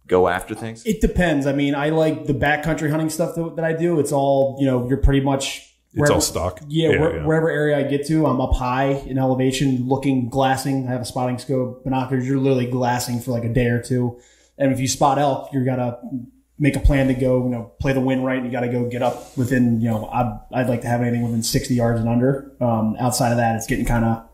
go after things? It depends. I mean, I like the backcountry hunting stuff that, that I do. It's all, you know, you're pretty much. It's all stock. Yeah, where, yeah. wherever area I get to, I'm up high in elevation, looking, glassing. I have a spotting scope, binoculars. You're literally glassing for like a day or two. And if you spot elk, you gotta make a plan to go, you know, play the wind right. You got to go get up within, you know, I'd, I'd like to have anything within 60 yards and under. Um, outside of that, it's getting kind of,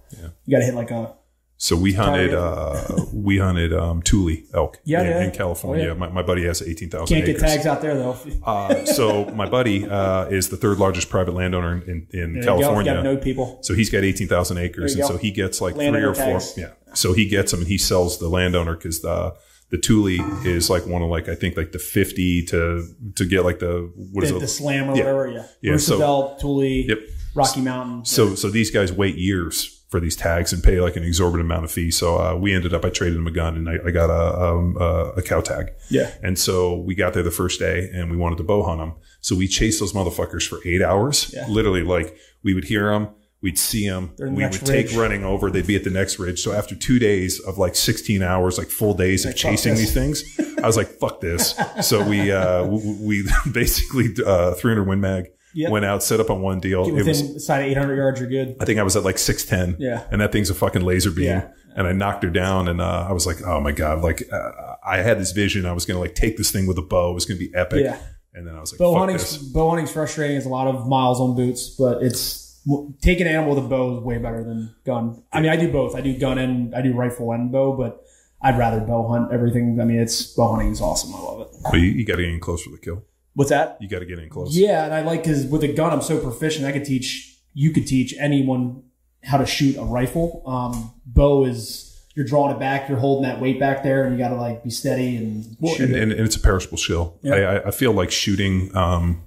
you got to hit like a, So we hunted, uh, we hunted um, Tule elk Yeah, in, yeah. in California. Oh, yeah. my, my buddy has eighteen thousand can't acres. get tags out there though. Uh, so my buddy uh, is the third largest private landowner in, in There you. You California. to know people. So he's got 18,000 acres. And you so he gets like Landowner three or four. tags. Yeah. So he gets them and he sells the landowner because the, the Tule is like one of like, I think like the 50 to, to get like the, what is The, it? the slam or Yeah. whatever, yeah. Yeah, so- Roosevelt, Tule, Yep. Rocky Mountain. So, so these guys wait years for these tags and pay like an exorbitant amount of fee. So, uh, we ended up, I traded him a gun and I, I got a, um, a, a cow tag. yeah. And so we got there the first day and we wanted to bow hunt them. So we chased those motherfuckers for eight hours. Yeah. Literally, like we would hear them, we'd see them, the we would take running over. They'd be at the next ridge. So after two days of like 16 hours, like full days of chasing these things, I was like, fuck this. So we, uh, we, we basically, uh, 300 Win Mag Yep. went out, set up on one deal. Get It within was, side of 800 yards, you're good. I think I was at like 610. Yeah. And that thing's a fucking laser beam. Yeah. And I knocked her down and, uh, I was like, oh my God, like, uh, I had this vision. I was going to like take this thing with a bow. It was going to be epic. Yeah. And then I was like, Bow hunting's, bow hunting's frustrating. It's a lot of miles on boots, but it's taking an animal with a bow is way better than gun. I mean, I do both. I do gun and I do rifle and bow, but I'd rather bow hunt everything. I mean, it's bow hunting is awesome. I love it. But you, you got to get in close for the kill. What's that? You got to get in close. Yeah, and I like because with a gun, I'm so proficient. I could teach you could teach anyone how to shoot a rifle. Um, bow is you're drawing it back, you're holding that weight back there, and you got to like be steady and shoot And, it. and, it's a perishable skill. Yeah. I, I- I feel like shooting um,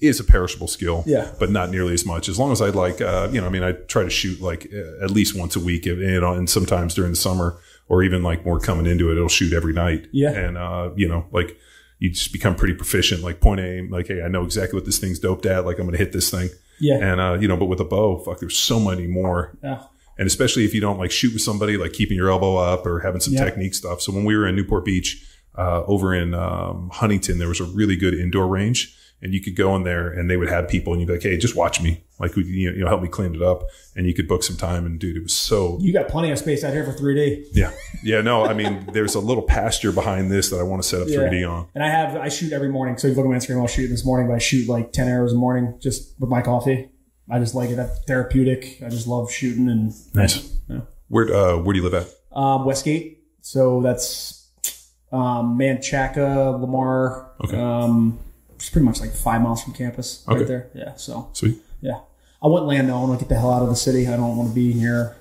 is a perishable skill, Yeah. but not nearly as much. As long as I like, uh, you know, I mean, I try to shoot like uh, at least once a week, you know, and sometimes during the summer or even like more coming into it, it'll shoot every night. Yeah. And, uh, you know, like you just become pretty proficient, like point aim, like, hey, I know exactly what this thing's doped at. Like I'm going to hit this thing. Yeah, And, uh, you know, but with a bow, fuck, there's so many more and especially if you don't like shoot with somebody, like keeping your elbow up or having some Yeah. technique stuff. So when we were in Newport Beach, uh, over in um, Huntington, there was a really good indoor range, and you could go in there and they would have people and you'd be like, Hey, just watch me. Like, you, you know, help me clean it up. And you could book some time and dude, it was so, You got plenty of space out here for 3D. yeah. Yeah. No, I mean, there's a little pasture behind this that I want to set up 3D on. And I have I shoot every morning. So if you look at my Instagram, I'll shoot this morning, but I shoot like ten hours a morning just with my coffee. I just like it. That's therapeutic. I just love shooting and Nice. Yeah. Where, uh, where do you live at? um, Westgate. So that's um, Manchaca, Lamar. Okay. Um, it's pretty much like five miles from campus Okay. right there. Yeah. So Sweet. yeah, I want land though. I want to get the hell out of the city. I don't want to be here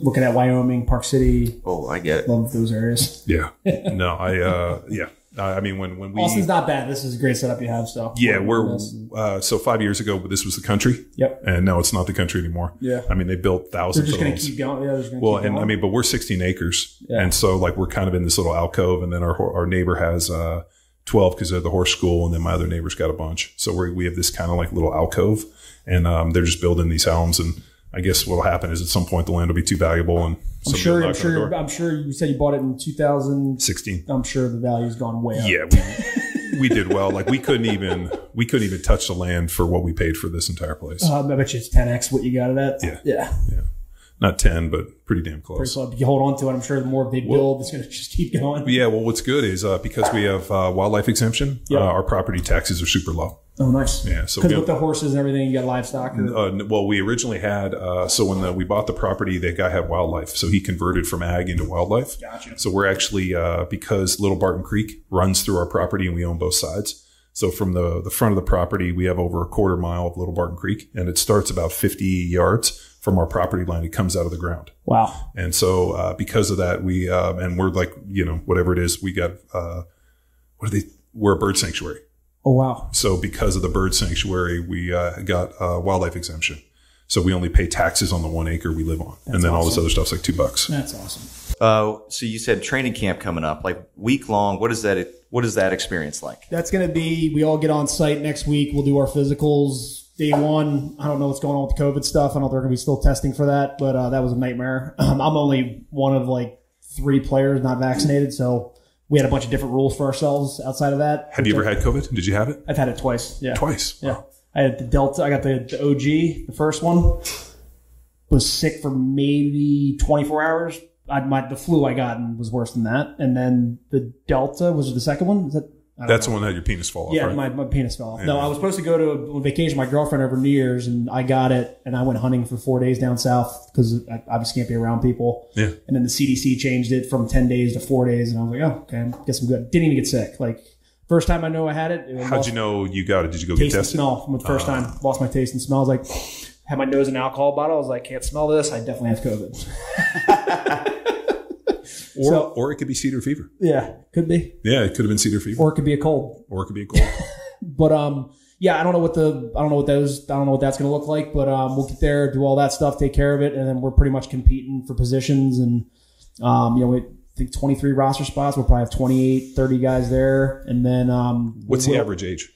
looking at Wyoming, Park City. Oh, I get it. Love those areas. Yeah. no, I, uh, yeah. I I mean, when, when we, Austin's not bad. This is a great setup you have. So yeah, we're, uh, so five years ago, but this was the country Yep. and now it's not the country anymore. Yeah. I mean, they built thousands They're thousands just of going to keep going. Yeah, they're just going to Well, keep and going. I mean, but we're 16 acres, Yeah. and so like we're kind of in this little alcove, and then our our neighbor has uh 12 because they're the horse school, and then my other neighbor's got a bunch. So we we have this kind of like little alcove, and um, they're just building these homes, and I guess what'll happen is at some point the land will be too valuable, and I'm sure. I'm knock on the sure. I'm sure you said you bought it in 2016 I'm sure the value's gone way up. Yeah, we, we did well. Like we couldn't even we couldn't even touch the land for what we paid for this entire place. Um, I bet you it's 10x what you got it at. yeah Yeah. Yeah. Not 10, but pretty damn Pretty close. close. You hold on to it, I'm sure the more they build, it's going to just keep going. Yeah, well, what's good is uh, because we have uh, wildlife exemption, Yeah. uh, our property taxes are super low. Oh, nice. Yeah, so Because with the horses and everything, you got livestock. Or, Uh, well, we originally had uh, so when the, we bought the property, that guy had wildlife, so he converted from ag into wildlife. Gotcha. So we're actually uh, because Little Barton Creek runs through our property and we own both sides. So from the the front of the property, we have over a quarter mile of Little Barton Creek, and it starts about 50 yards from our property line. It comes out of the ground, wow. and so uh, because of that, we uh, and we're like you know whatever it is, we got uh, what are they? We're a bird sanctuary. Oh, wow. So because of the bird sanctuary, we uh, got uh, wildlife exemption. So we only pay taxes on the one acre we live on, and then all this awesome. other stuff's like two bucks. That's awesome. Uh, so you said training camp coming up, like week long. What is that? What is that experience like? That's going to be, we all get on site next week. We'll do our physicals. Day one, I don't know what's going on with the COVID stuff. I don't know if they're going to be still testing for that, but uh, that was a nightmare. I'm only one of like three players not vaccinated, so we had a bunch of different rules for ourselves outside of that. Have you ever had COVID? Did you have it? I've had it twice. Yeah. Twice. Yeah. I had the Delta. I got the, the OG, the first one. Was sick for maybe 24 hours. I, my the flu I got was worse than that. And then the Delta was the second one. Is that? That's know. the one that had your penis fall off, Yeah, right? my, my penis fell off. No, I was supposed to go to a vacation with my girlfriend over New Year's, and I got it, and I went hunting for four days down south because I obviously can't be around people. yeah. And then the CDC changed it from 10 days to four days, and I was like, oh, okay, I guess I'm good. Didn't even get sick. Like, first time I know I had it, it How'd you know you got it? Did you go get taste and tested? smell from the first Uh. time. Lost my taste and smell. I was like, had my nose in an alcohol bottle. I was like, can't smell this. I definitely have COVID. Or, So- or it could be cedar fever. yeah, could be. Yeah, it could have been cedar fever, Or it could be a cold. or it could be a cold. But um, yeah, I don't know what the I don't know what those I don't know what that's going to look like. But um, we'll get there, do all that stuff, take care of it, and then we're pretty much competing for positions. And um, you know, we think 23 roster spots. We'll probably have 28, 30 guys there, and then um, What's the average age?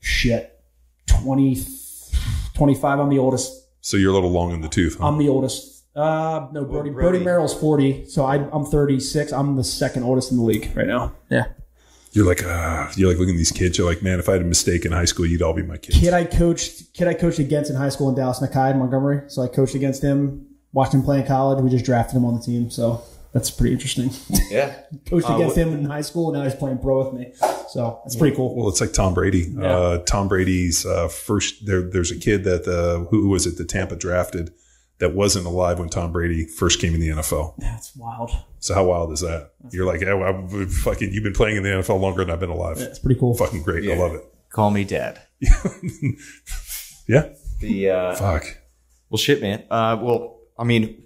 Shit, 20, 25. I'm the oldest. So you're a little long in the tooth. Huh? I'm the oldest. Uh, no, Brodie. Brodie- Brodie Merrill's 40, so I, I'm 36. I'm the second oldest in the league right now. Yeah. You're like, ah, you're like looking at these kids. You're like, man, if I had a mistake in high school, you'd all be my kids. Kid I coached, kid I coached against in high school in Dallas Nakai in Montgomery. So I coached against him, watched him play in college. We just drafted him on the team. So that's pretty interesting. Yeah. coached Uh, against what- him in high school, and now he's playing pro with me. So that's pretty cool. Well, it's like Tom Brady. Yeah. Uh, Tom Brady's uh, first. There, there's a kid that uh, who, who was it? The Tampa drafted that wasn't alive when Tom Brady first came in the NFL. That's wild. So how wild is that? You're like, oh, I'm fucking. You've been playing in the NFL longer than I've been alive. That's pretty cool. Fucking great. I love it. Call me dad. Yeah. The uh, Fuck. well, shit, man. Uh, well, I mean,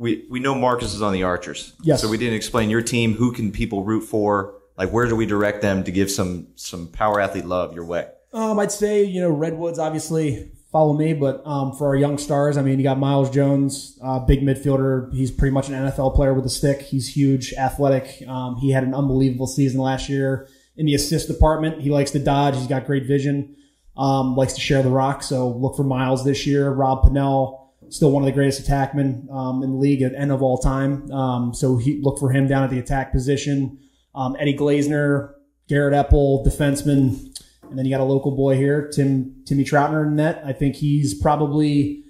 we we know Marcus is on the Archers. Yes. So we didn't explain your team. Who can people root for? Like, where do we direct them to give some some power athlete love your way? Um, I'd say you know Redwoods obviously follow me, but um, for our young stars, I mean you got Myles Jones, uh, big midfielder. He's pretty much an NFL player with a stick. He's huge, athletic. Um, he had an unbelievable season last year in the assist department. He likes to dodge. He's got great vision. Um, likes to share the rock. So look for Myles this year. Rob Pannell, still one of the greatest attackmen um, in the league at end of all time. Um, so he look for him down at the attack position. Um, Eddie Glazner, Garrett Epple, defenseman And then you got a local boy here, Tim Timmy Troutner in net. I think he's probably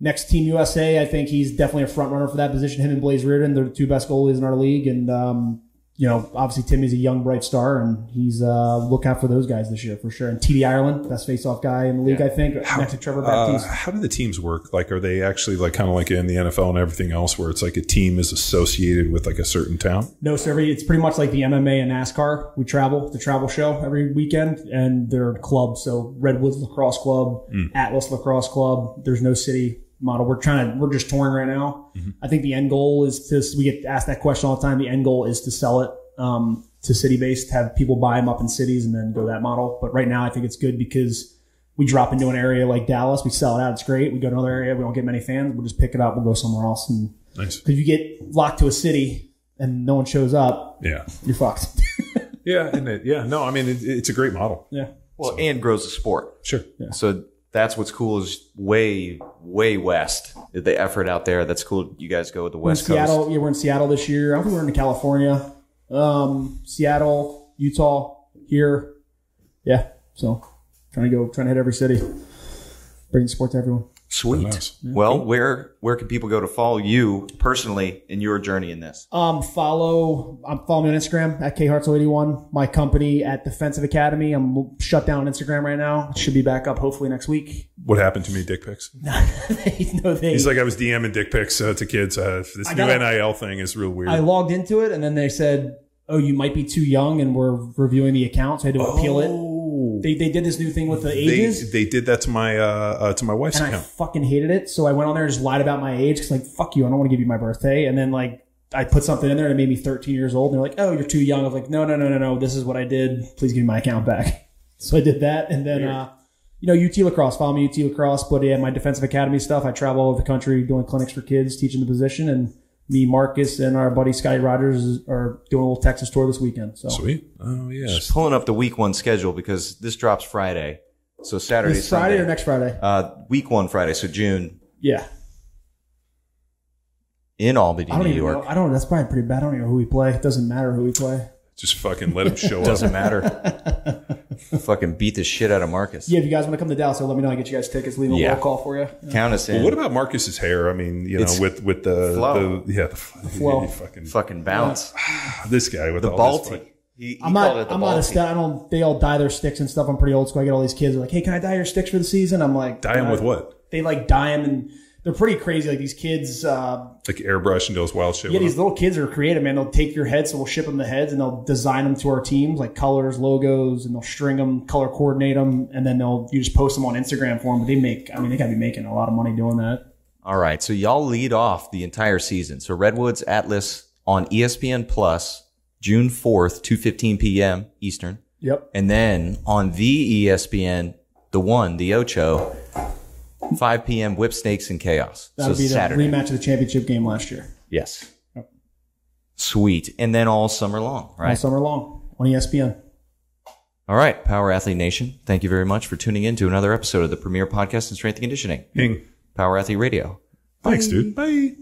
next Team USA. I think he's definitely a front runner for that position. Him and Blaze Riorden, they're the two best goalies in our league. And um, you know, obviously Timmy's a young, bright star, and he's uh, look out for those guys this year for sure. And TD Ireland, best face-off guy in the league, I think, next to Trevor Uh, how do the teams work? Like, are they actually like kind of like in the NFL and everything else, where it's like a team is associated with like a certain town? No, sir. it's pretty much like the MMA and NASCAR. We travel the travel show every weekend, and they're clubs. So Redwoods Lacrosse Club, Atlas Lacrosse Club. There's no city model. We're trying to we're just touring right now. I think the end goal is to we get asked that question all the time. The end goal is to sell it um, to city based, have people buy them up in cities, and then go that model. But right now, I think it's good because we drop into an area like Dallas, we sell it out. It's great. We go to another area, we don't get many fans. We'll just pick it up. We'll go somewhere else. And Nice. because you get locked to a city and no one shows up, Yeah. you're fucked. Yeah. And it, yeah. No, I mean, it, it's a great model. yeah. Well, and grows the sport. Sure. So that's what's cool is way, way west. The effort out there. That's cool. You guys go with the We're in West Coast. Seattle. Yeah, we're in Seattle this year. I think we're in California, um, Seattle, Utah, here. Yeah. So trying to go, trying to hit every city, bring sport to everyone. Sweet. Nice. Well, where where can people go to follow you personally in your journey in this? Um, follow, I'm following me on Instagram at khartzell81. My company at Defensive Academy. I'm shut down on Instagram right now. It should be back up hopefully next week. What happened to me? Dick pics. they know they. He's like, I was DMing dick pics uh, to kids. Uh, this new gotta- NIL thing is real weird. I logged into it and then they said, "Oh, you might be too young," and we're reviewing the account, so I had to appeal it. They, they did this new thing with the they, ages. they did that to my uh, uh, to my wife's and I account. fucking hated it. So I went on there and just lied about my age because like fuck you, I don't want to give you my birthday. And then like I put something in there and it made me 13 years old. And they're like, oh, you're too young. I was like, no, no, no, no, no. This is what I did. Please give me my account back. So I did that, and then uh, you know UT lacrosse. Follow me UT lacrosse. But yeah, my defensive academy stuff. I travel all over the country doing clinics for kids, teaching the position, and me, Marcus, and our buddy Scotty Rogers are doing a little Texas tour this weekend. So Sweet. Oh yes. Pulling up the week one schedule because this drops Friday. So Saturday, this Friday Sunday. or next Friday? Uh, week one Friday. So June Yeah. in Albany, I don't New even York. know. I don't. That's probably pretty bad. I don't even know who we play. It doesn't matter who we play. Just fucking let him show up. Doesn't matter. Fucking beat the shit out of Marcus. Yeah, if you guys want to come to Dallas, so let me know. I get you guys tickets. Leave a Yeah. roll call for you. Count us in. What about Marcus's hair? I mean, you know, It's with with the, flow. the yeah, the, flow. fucking Fucking bounce. this guy with The all Balti. He, he I'm called not. it the I'm not a Balti. stat. I don't. They all dye their sticks and stuff. I'm pretty old school. I get all these kids are like, "Hey, can I dye your sticks for the season?" I'm like, Dye him "Uh, with what? They like dye them, and they're pretty crazy. Like these kids. Uh, Like airbrush and does wild shit. yeah, these him? little kids are creative, man. They'll take your heads, so we'll ship them the heads, and they'll design them to our teams, like colors, logos, and they'll string them, color coordinate them, and then they'll you just post them on Instagram for them. But they make. I mean, they got to be making a lot of money doing that. All right. So y'all lead off the entire season. So Redwoods Atlas on E ESPN Plus, June 4th, 2.15 p.m. Eastern. Yep. And then on the E ESPN, the one, the Ocho, 5 p.m. Whipsnakes and Chaos. That'll so be the Saturday. rematch of the championship game last year. Yes. Sweet. And then all summer long, right? All summer long on ESPN. All right. Power Athlete Nation, thank you very much for tuning in to another episode of the premier podcast in strength and conditioning, Hing. Power Athlete Radio. Thanks, dude. Bye.